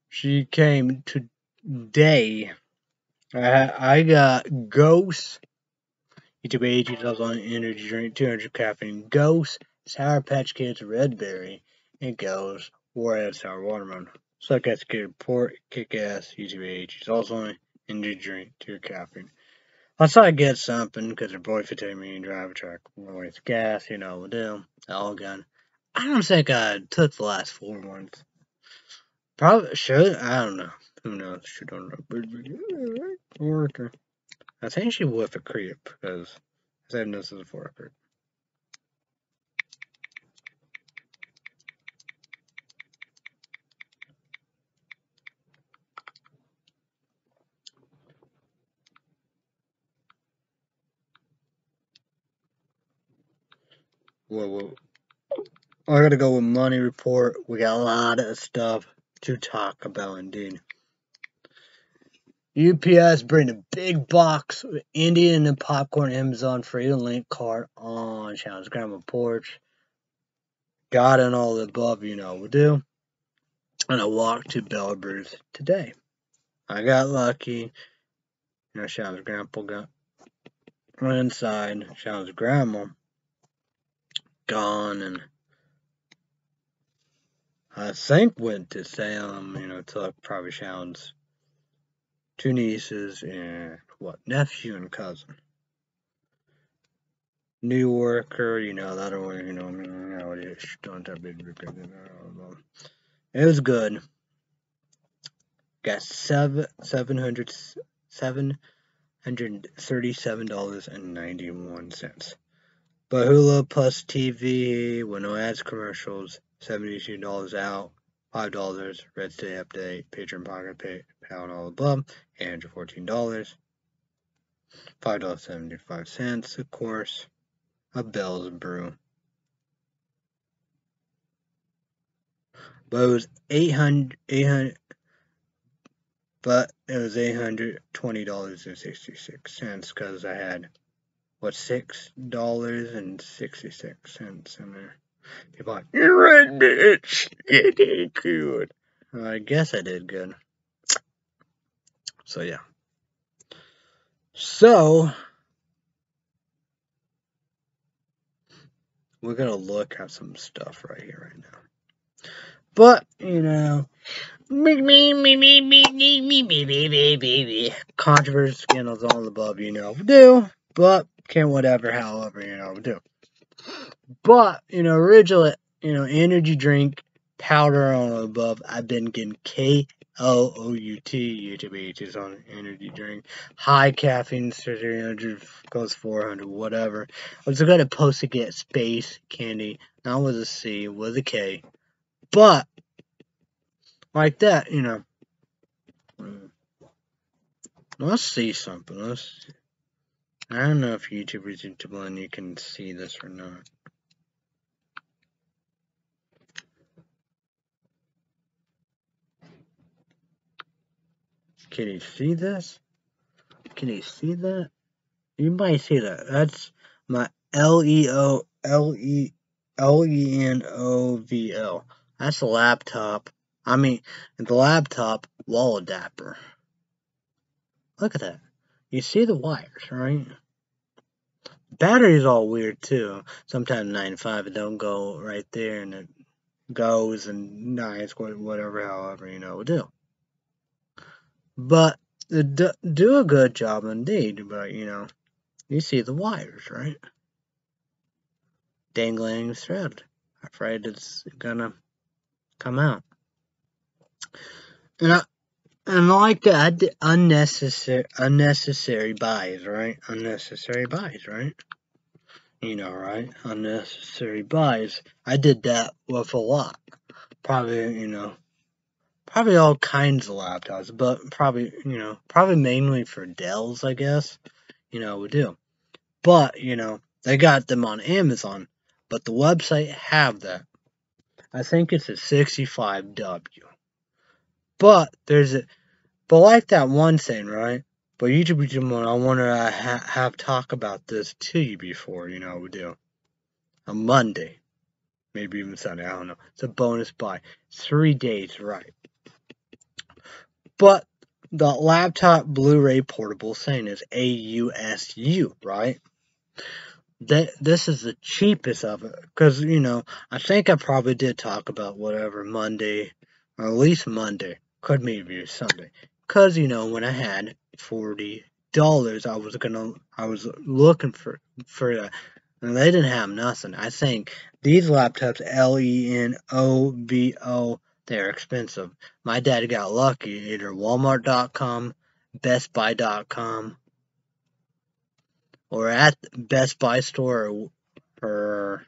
She came today I, I got Ghost. YouTube age also on energy drink, 200 caffeine. Ghost, Sour Patch Kids, Red Berry, and Ghost, Warhead Sour Watermelon. Suck ass kid, port, kick ass, YouTube age. It's also on energy drink, 200 caffeine. I thought I'd get something because her boyfriend told me to drive a truck with gas, you know, deal, all gun. I don't think I took the last four months. Probably should. I don't know. Who knows? She don't know. Worker. I think she was a creep because said this is a record. Whoa, whoa. I gotta go with money report. We got a lot of stuff to talk about indeed. UPS bring a big box with Indian and popcorn Amazon free to link cart on Shannon's grandma porch. Got and all the above, you know we do. And I walked to Brews today. I got lucky. You know, Shannon's grandpa got went inside. Shannon's grandma gone and I think went to Salem, you know, to probably Shannon's two nieces and what nephew and cousin. New Yorker, you know that one, you know, know, don't have big, It was good. Got seven seven hundred seven hundred thirty-seven dollars and ninety-one cents. Bahula Plus TV with no ads commercials, seventy-two dollars out. Five dollars, Red State Update, Patreon Pocket Pay, Pound all above, and fourteen dollars. Five dollars seventy-five cents, of course. A Bell's Brew. But it was 800, 800 but it was eight hundred twenty dollars and sixty six cents because I had what six dollars and sixty six cents in there. People like, you red bitch. You did good. I guess I did good. So, yeah. So, we're going to look at some stuff right here, right now. But, you know, me, me, me, me, me, me, me, me, me, me, me, me. Controversy, scandals, all above, you know, do. But, can whatever, however, you know, do. But, you know, originally, you know, energy drink, powder on above, I've been getting K L O U T, UTB is on energy drink. High caffeine, 300 goes 400, whatever. I was going to post to get space candy, not with a C, with a K. But, like that, you know. Hmm. Let's see something. Let's. I don't know if YouTube is YouTube and you can see this or not. Can you see this? Can you see that? You might see that. That's my L E O L E L E N O V L. That's a laptop. I mean, the laptop wall adapter. Look at that. You see the wires, right? Battery's all weird too. Sometimes 95 it don't go right there and it goes and nice, whatever, however, you know, do. But do a good job indeed, but you know, you see the wires, right? Dangling thread. Afraid it's gonna come out. And I and like that unnecessary unnecessary buys, right? Unnecessary buys, right? You know, right? Unnecessary buys. I did that with a lot. Probably, you know, probably all kinds of laptops, but probably, you know, probably mainly for Dells, I guess, you know, would do. But, you know, they got them on Amazon, but the website have that. I think it's a 65W. But there's a, but like that one thing, right? But YouTube, YouTube, I want to ha have talk about this to you before, you know, we do. On Monday, maybe even Sunday, I don't know. It's a bonus buy. Three days, right? But the laptop Blu-ray portable thing is AUSU, right? That this is the cheapest of it, because you know I think I probably did talk about whatever Monday, or at least Monday, could maybe Sunday, because you know when I had forty dollars, I was gonna, I was looking for for that, and they didn't have nothing. I think these laptops, L E N O V O they're expensive. My dad got lucky. Either Walmart.com, BestBuy.com, or at Best Buy store or, or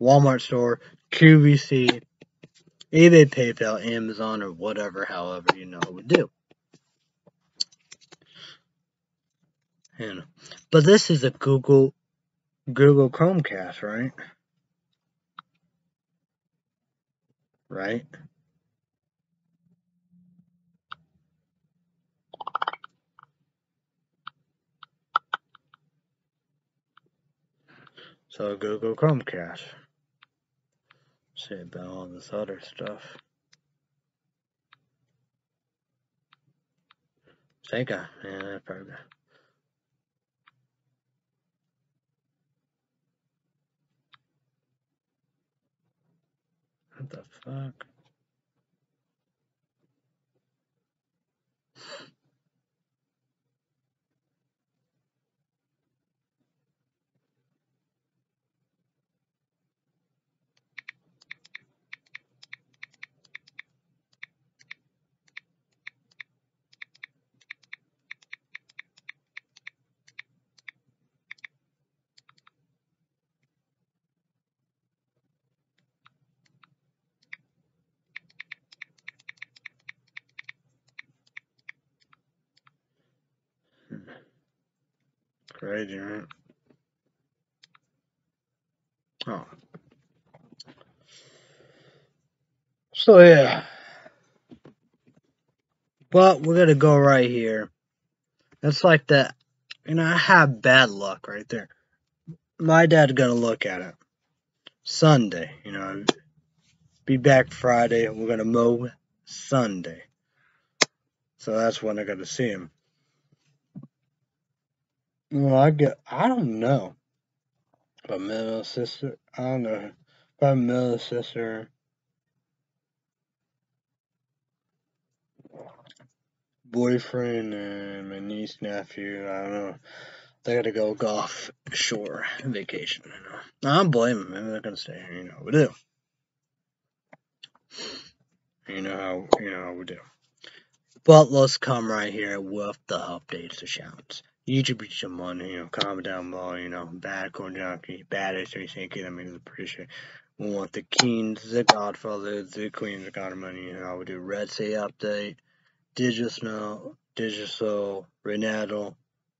Walmart store, QVC, eBay, PayPal, Amazon, or whatever, however you know it would do. And, but this is a Google Google Chromecast, right? Right? So Google Chromecast. See about all this other stuff. Sega, yeah, probably. What the fuck? Crazy, right? Oh. So yeah. But we're gonna go right here. That's like that. You know, I have bad luck right there. My dad's gonna look at it. Sunday, you know, be back Friday. We're gonna mow Sunday. So that's when I gotta see him. Well, I get. I don't know. But middle sister. I don't know. But middle sister. Boyfriend and my niece nephew. I don't know. They gotta go golf shore vacation. You know. I don't blame them. Maybe they're gonna stay here. You know we do. You know how you know how we do. But let's come right here with the updates to shouts. YouTube reach someone, you know, comment down below, you know, bad corn junkie, bad history thinking, I mean, pretty sure we want the Kings, the Godfather, the Queens of Money, you know, we do Red State Update, Digital Snow, Digital Renato,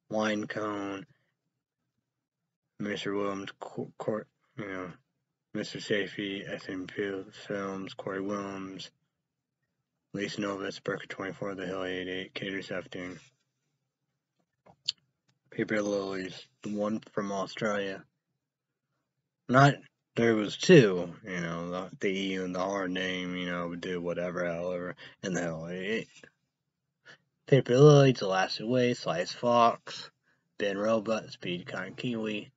Wine Cone, Mr. Williams, Court, you know, Mr. Safety, SMP Films, Corey Williams, Lisa Novus, Burker 24, The Hill 88, Cater Sefting, paper lilies, the one from Australia. Not there was two, you know, the, the E and the R name, you know, do whatever, however, and the L eight. Paper lilies, elastic waste, slice fox, Ben robot, speed kind kiwi.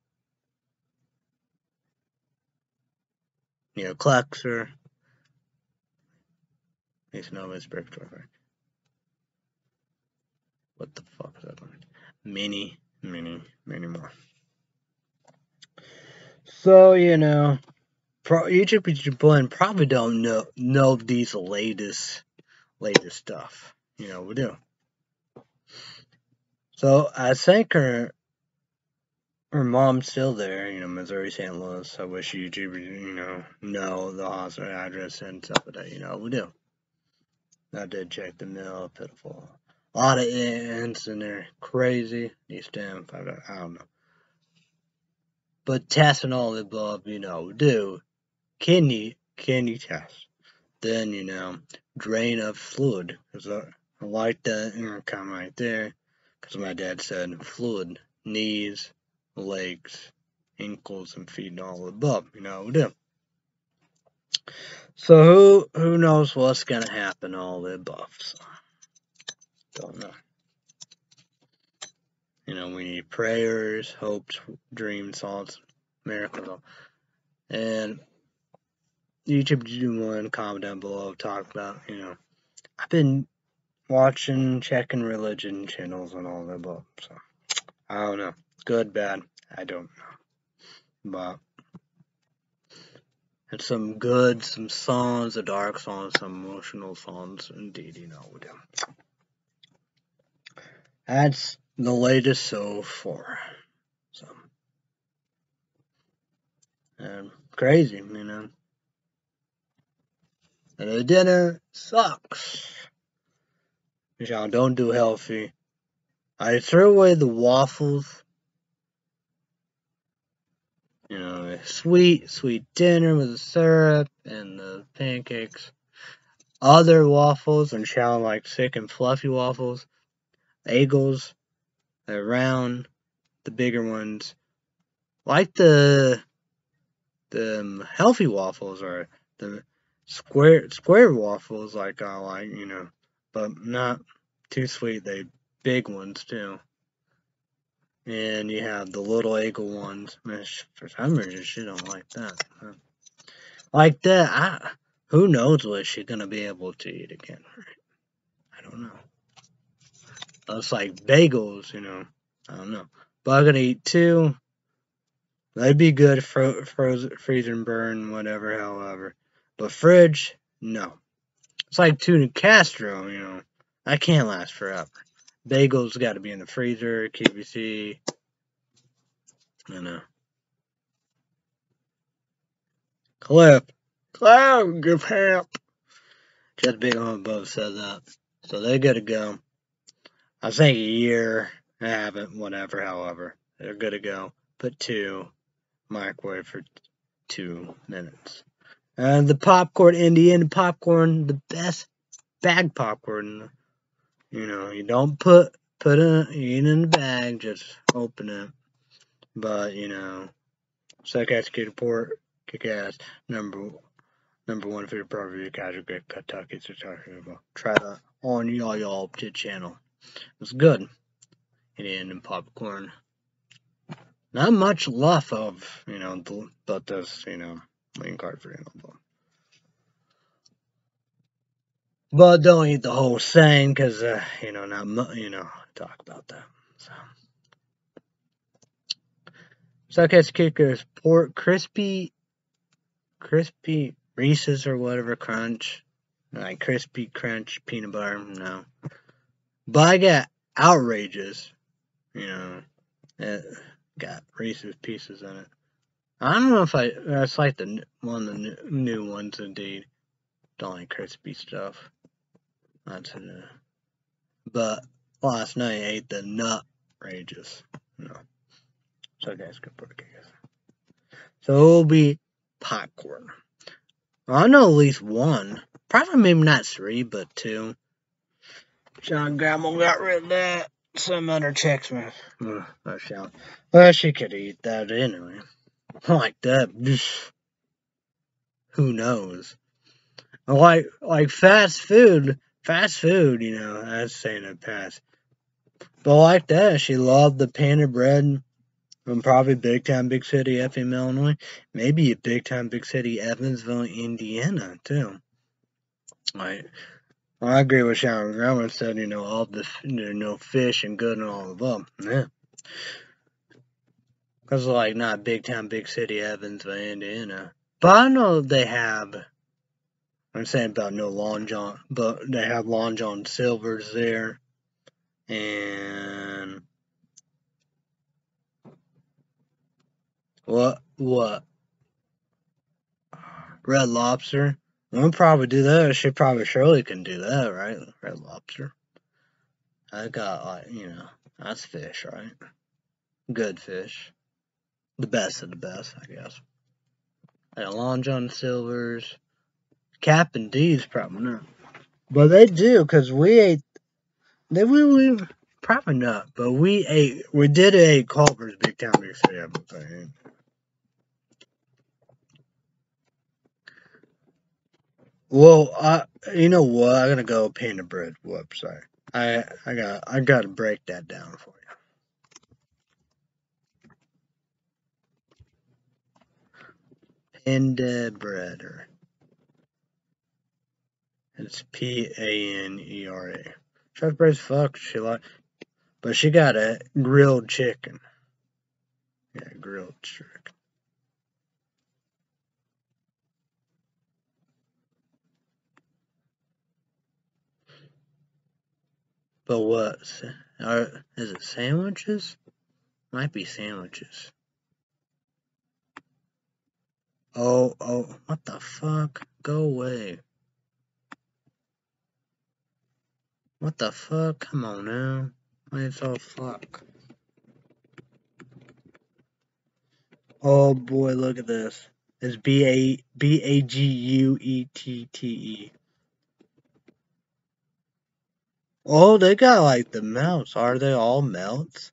Neo Klexer. Mason Novus, Brick What the fuck is that? Mini many, many more. So, you know, pro, YouTube people probably don't know know these latest latest stuff. You know, we do. So I think her her mom's still there, you know, Missouri, St. Louis. I wish YouTube, you know, know the hospital address and stuff like that, you know, we do. I did check the mail, pitiful. A lot of ants and they're crazy. These damn, I don't know. But testing all the above, you know, do kidney kidney test. Then you know, drain of fluid. Cause I, I like that intercom right there. Cause my dad said fluid, knees, legs, ankles, and feet, and all the above. You know, do. So who who knows what's gonna happen? All the above. So. Don't know. You know, we need prayers, hopes, dreams, thoughts, miracles. And YouTube do one comment down below talk about, you know, I've been watching, checking religion channels and all that but So I don't know. Good, bad, I don't know. But it's some good, some songs, a dark songs, some emotional songs, indeed, you know, we do. That's the latest so far. So, crazy, you know. And the dinner sucks. Y'all don't do healthy. I threw away the waffles. You know, sweet, sweet dinner with the syrup and the pancakes. Other waffles and chow like thick and fluffy waffles. Eagles, they're round, the bigger ones. Like the the um, healthy waffles or the square square waffles like I like, you know, but not too sweet. They big ones too. And you have the little eagle ones. For some reason, she don't like that. Like that, I, who knows what she's gonna be able to eat again. I don't know. It's like bagels, you know. I don't know. But I'm gonna eat two. That'd be good, fro frozen, freeze and burn, whatever, however. But fridge, no. It's like tuna Castro, you know. I can't last forever. Bagels got to be in the freezer, QVC. I know. Cliff. Cliff, give help. Just big on above said that. So they gotta go. I think a year. I haven't, whatever, however. They're good to go. Put two. Microwave for two minutes. And the popcorn, Indian popcorn, the best bag popcorn you know, you don't put put it in the bag, just open it. But you know, Suckass Kid Port, kick ass, number number one for your property, casual great Kentucky. So try that on y'all y'all channel. It's good. Indian and popcorn. Not much left of, you know, but this, you know, main card for you know, but don't eat the whole thing because, uh, you know, not, you know, talk about that. So. Suckhead's Kickers, pork, crispy, crispy Reese's or whatever crunch. Like crispy crunch peanut butter, no. But I got outrageous, you know, it got Reese's pieces in it. I don't know if I, that's like the one of the new ones indeed. Don't like crispy stuff. That's a But last night I ate the nut rages. No. So guys can put it So it'll be popcorn. I know at least one. Probably maybe not three, but two. John Grandma got rid of that. Some other checks. Uh, I shout. Well, she could eat that anyway. Like that. Who knows? Like like fast food fast food, you know, that's saying it past. But like that, she loved the pan bread from probably big time, big city FM Illinois, maybe a big time, big city Evansville, Indiana too. Like, I agree with Sharon Grandma said, you know, all the you know fish and good and all of them. Yeah. Cause like not big town, big city Evansville, Indiana. But I know they have I'm saying about no Long John, but they have Long John Silver's there. And what what? Red Lobster. We'll probably do that. She probably surely can do that, right? Red Lobster. I got like you know that's fish, right? Good fish. The best of the best, I guess. And Long John Silver's. Captain D's probably not. But they do, because we ate, they we, we probably not, but we ate, we did eat Culver's Big time thing. Well, I, you know what? I'm gonna go Panera Bread website. I, I got, I gotta break that down for you. Panera Bread or it's P A N E R A. Strawberry's fuck. She like, but she got a grilled chicken. Yeah, grilled chicken. But what? Are, is it sandwiches? Might be sandwiches. Oh, oh, what the fuck? Go away. What the fuck? Come on now. Why is all fuck? Oh boy, look at this. It's B A B A G U E T T E. Oh, they got like the melts. Are they all melts?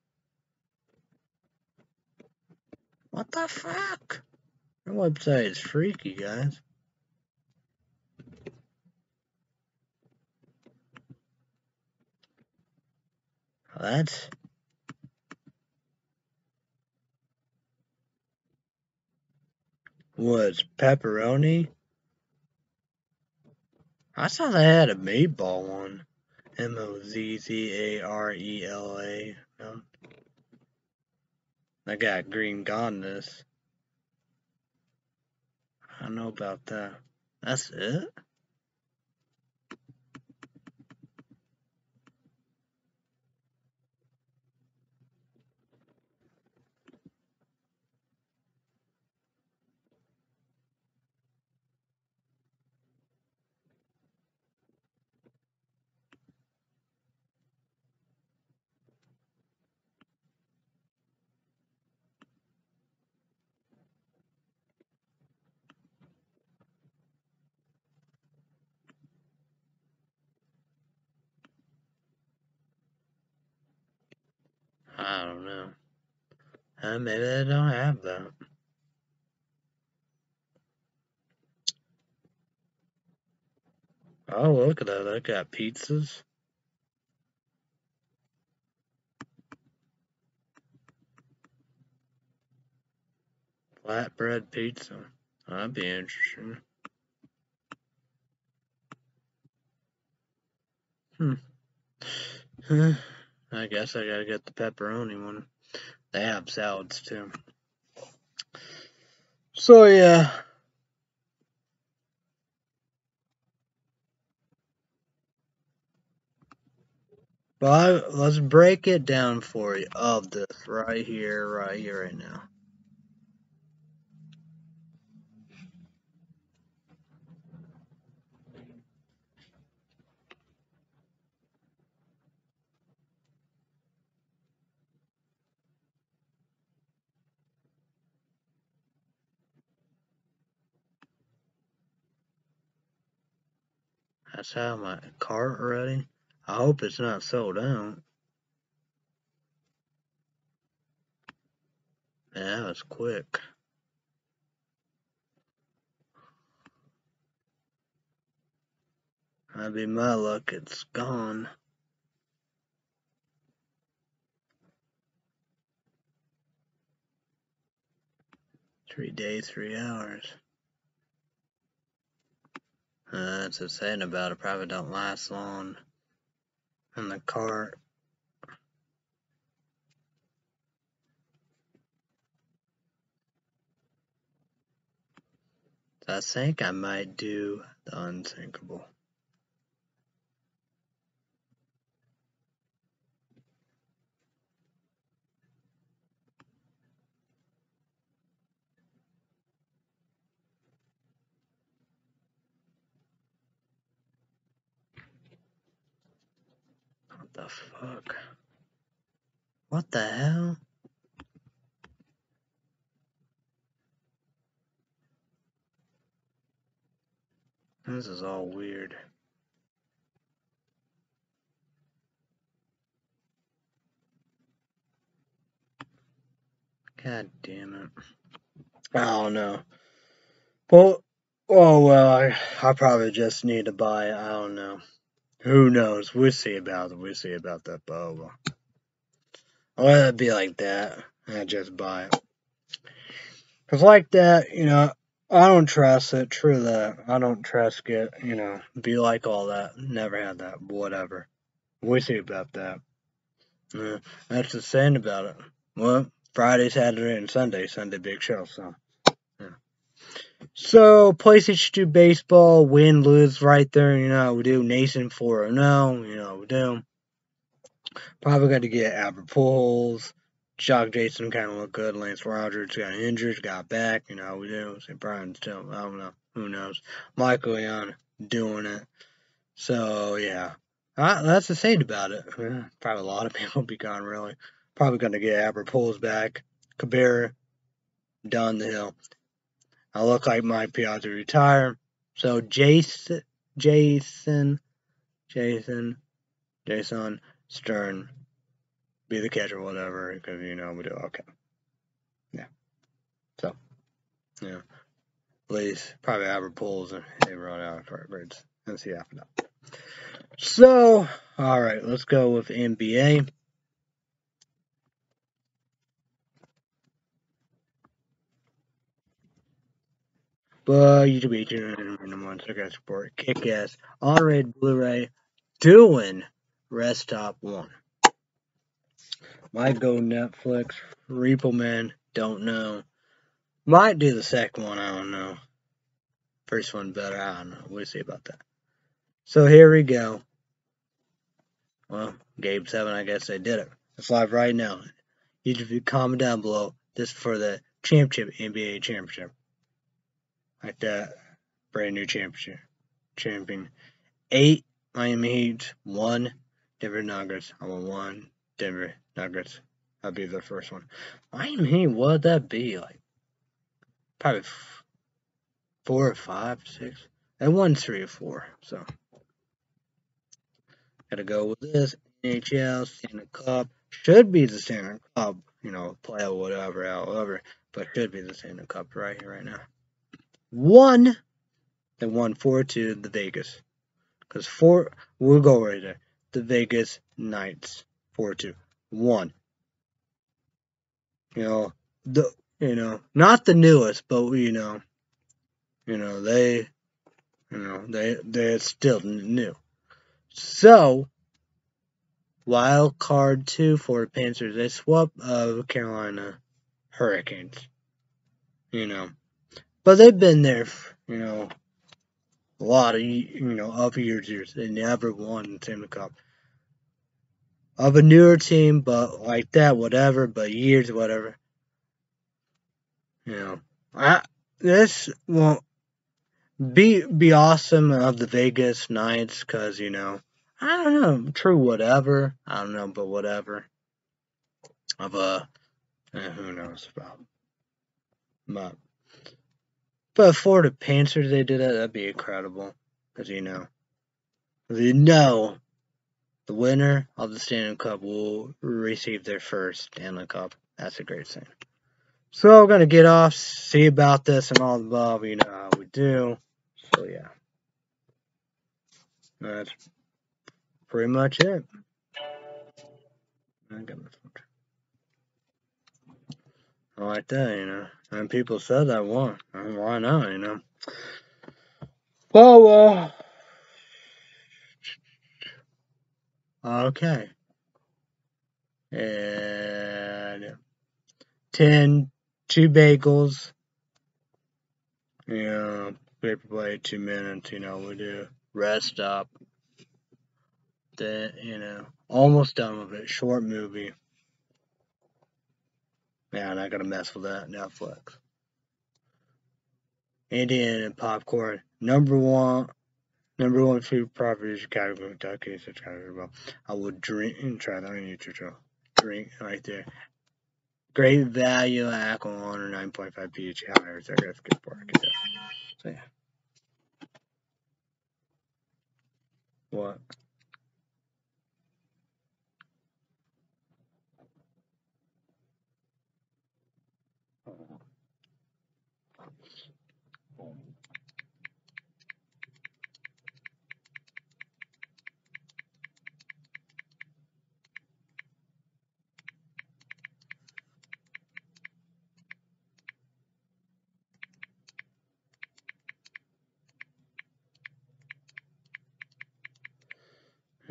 What the fuck? Our website is freaky, guys. That's was pepperoni. I saw they had a meatball one. M O Z Z A R E L A. I got green goddess. I don't know about that. That's it? I don't know. Uh, maybe they don't have that. Oh, look at that. They got pizzas. Flatbread pizza. That'd be interesting. Hmm. I guess I gotta get the pepperoni one. They have salads too. So yeah. But let's break it down for you of this right here, right here, right now. That's how my cart ready. I hope it's not sold out. Yeah, that was quick. That'd be my luck, it's gone. Three days, three hours. Uh, that's the saying about it, probably don't last long in the cart. So I think I might do the unsinkable. The fuck? What the hell? This is all weird. God damn it. I don't know. Well, oh well, I, I probably just need to buy. I don't know. Who knows? We'll see about it. We'll see about that boba. I'll let it be like that. I just buy it. Cause like that, you know, I don't trust it. True that. I don't trust it. You know, be like all that. Never had that. Whatever. We'll see about that. That's the saying about it. Well, Friday, Saturday, and Sunday. Sunday big show. So. So, PlayStation 2 baseball, win, lose, right there. You know we do. Nation 4 0. You know we do. Probably got to get Albert Pujols. Jock Jason kind of looked good. Lance Rogers got injured, got back. You know we do. St. Brian still. I don't know. Who knows? Michael Young doing it. So, yeah. Uh, that's the saying about it. Yeah, probably a lot of people will be gone, really. Probably going to get Albert Pujols back. Cabrera, down the hill. I look like Mike Piazza retire. So Jason, Jason, Jason, Jason Stern, be the catcher, whatever, because you know we do okay. Yeah. So yeah, at least probably Albert Pujols and they run out for birds and see after that. So, all right, let's go with NBA. But you be number one circuit support kick ass on red Blu-ray doing rest top one. Might go Netflix, Repo Man, don't know. Might do the second one, I don't know. First one better, I don't know. We'll see about that. So here we go. Well, Game 7, I guess they did it. It's live right now. You should comment down below. This for the championship, NBA championship. Like that. Brand new championship. Champion. Eight Miami Heat. One Denver Nuggets. I want one Denver Nuggets. That'd be the first one. Miami Heat, what'd that be? Like, probably four or five, six. They won three or four, so. Gotta go with this. NHL, Stanley Cup. Should be the Stanley Cup, you know, play or whatever, however, but should be the Stanley Cup right here, right now. One, they won 4 2 the Vegas. Because four, we'll go right there. The Vegas Knights, 4 2. One. You know, the, you know, not the newest, but, you know, you know, they, you know, they, they're still new. So, wild card two for the Panthers. They swap uh, Carolina Hurricanes. You know, but they've been there, you know, a lot of you know of years. Years they never won the Stanley Cup. Of a newer team, but like that, whatever. But years, whatever. You know, I this won't be be awesome of the Vegas Knights because you know I don't know true whatever I don't know but whatever of a eh, who knows about but but for the Panthers they did that that'd be incredible because you know you know the winner of the Stanley Cup will receive their first Stanley Cup that's a great thing. So we're gonna get off, see about this and all the above, you know how we do. So yeah. That's pretty much it. I got my I like that, you know. And people said I won. Why not, you know? Well, well. Okay. And 10 two bagels. Yeah, paper plate, two minutes, you know, we do rest up. Then, you know, almost done with it. Short movie. Yeah, I'm not gonna mess with that. Netflix. Indian and popcorn. Number one number one food property is Chicago, Kentucky, Chicago. I would drink and try that on YouTube. Drink right there. Great value alcohol under 9.5 pH. However, so guess good for it. So yeah. What?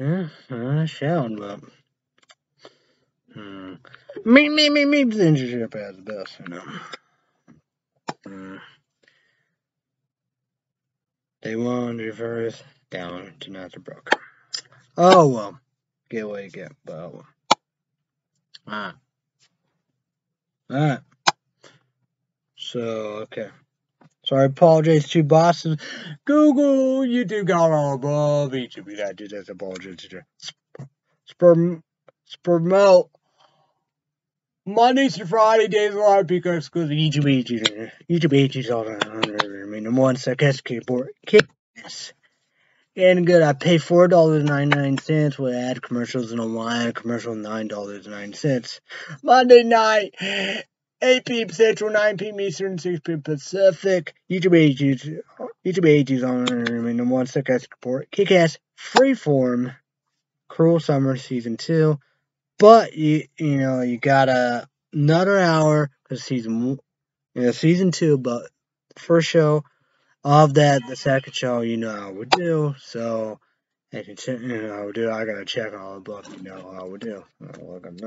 I sound, but hmm. me, me, me, me, has the best, you know. Hmm. They won reverse down to not. Oh well, get what you get, but oh well. Alright. Alright. So, okay. So I apologize to bosses. Google, YouTube, got all above. YouTube, we gotta do this. Apologize to Sperm, Spermel. Mondays to Friday days a lot because because YouTube, YouTube, YouTube, YouTube, all that. I mean, the one second keyboard, kiss. And good, I pay four dollars ninety nine cents with ad commercials and a wine commercial nine dollars ninety cents. Monday night 8 p.m. Central, 9 p.m. Eastern, 6 p.m. Pacific. YouTube ages, YouTube ages on the one sick ass report. Kick ass, freeform, cruel summer season two. But you you know you got a, another hour because season you know, season two. But first show of that, the second show, you know I would do. So I can you know do. I gotta check all the book. You know how we do. Oh, look at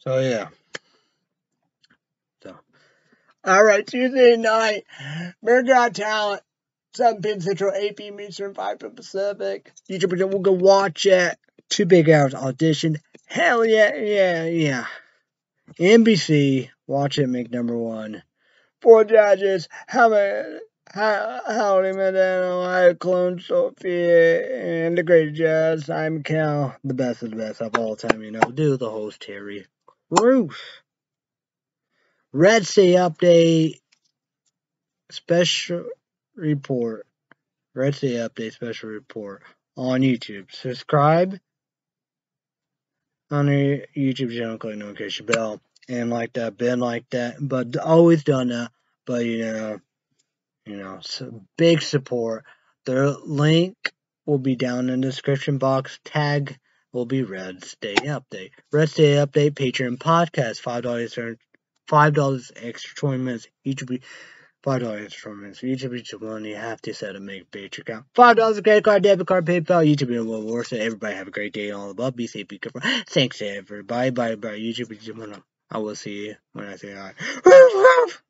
So yeah. So all right, Tuesday night, American Got Talent, 7 p.m. Central, 8 p.m. Eastern, 5 p.m. Pacific. YouTube, channel, we'll go watch it. Two big hours audition. Hell yeah, yeah, yeah. NBC, watch it, make number one. Four judges, how many? Howdy, Madonna, I clone Sophia, and the great jazz. I'm Cal, the best of the best of all time, you know. Do the host, Terry. Ruth. Red State Update Special Report. Red State Update Special Report on YouTube. Subscribe on the YouTube channel, click notification bell, and like that, been like that, but always done that. But you know, you know, big support. The link will be down in the description box. Tag will be Red State Update. Red State Update Patreon podcast. Five dollars five dollars extra twenty minutes. Each be five dollars extra twenty minutes. Each of each one you have to set a make Patreon account. Five dollars credit card, debit card, PayPal. YouTube will well worth it. Everybody have a great day all above. Be safe, be careful. Thanks everybody. Bye bye. Bye YouTube. I will see you when I say hi.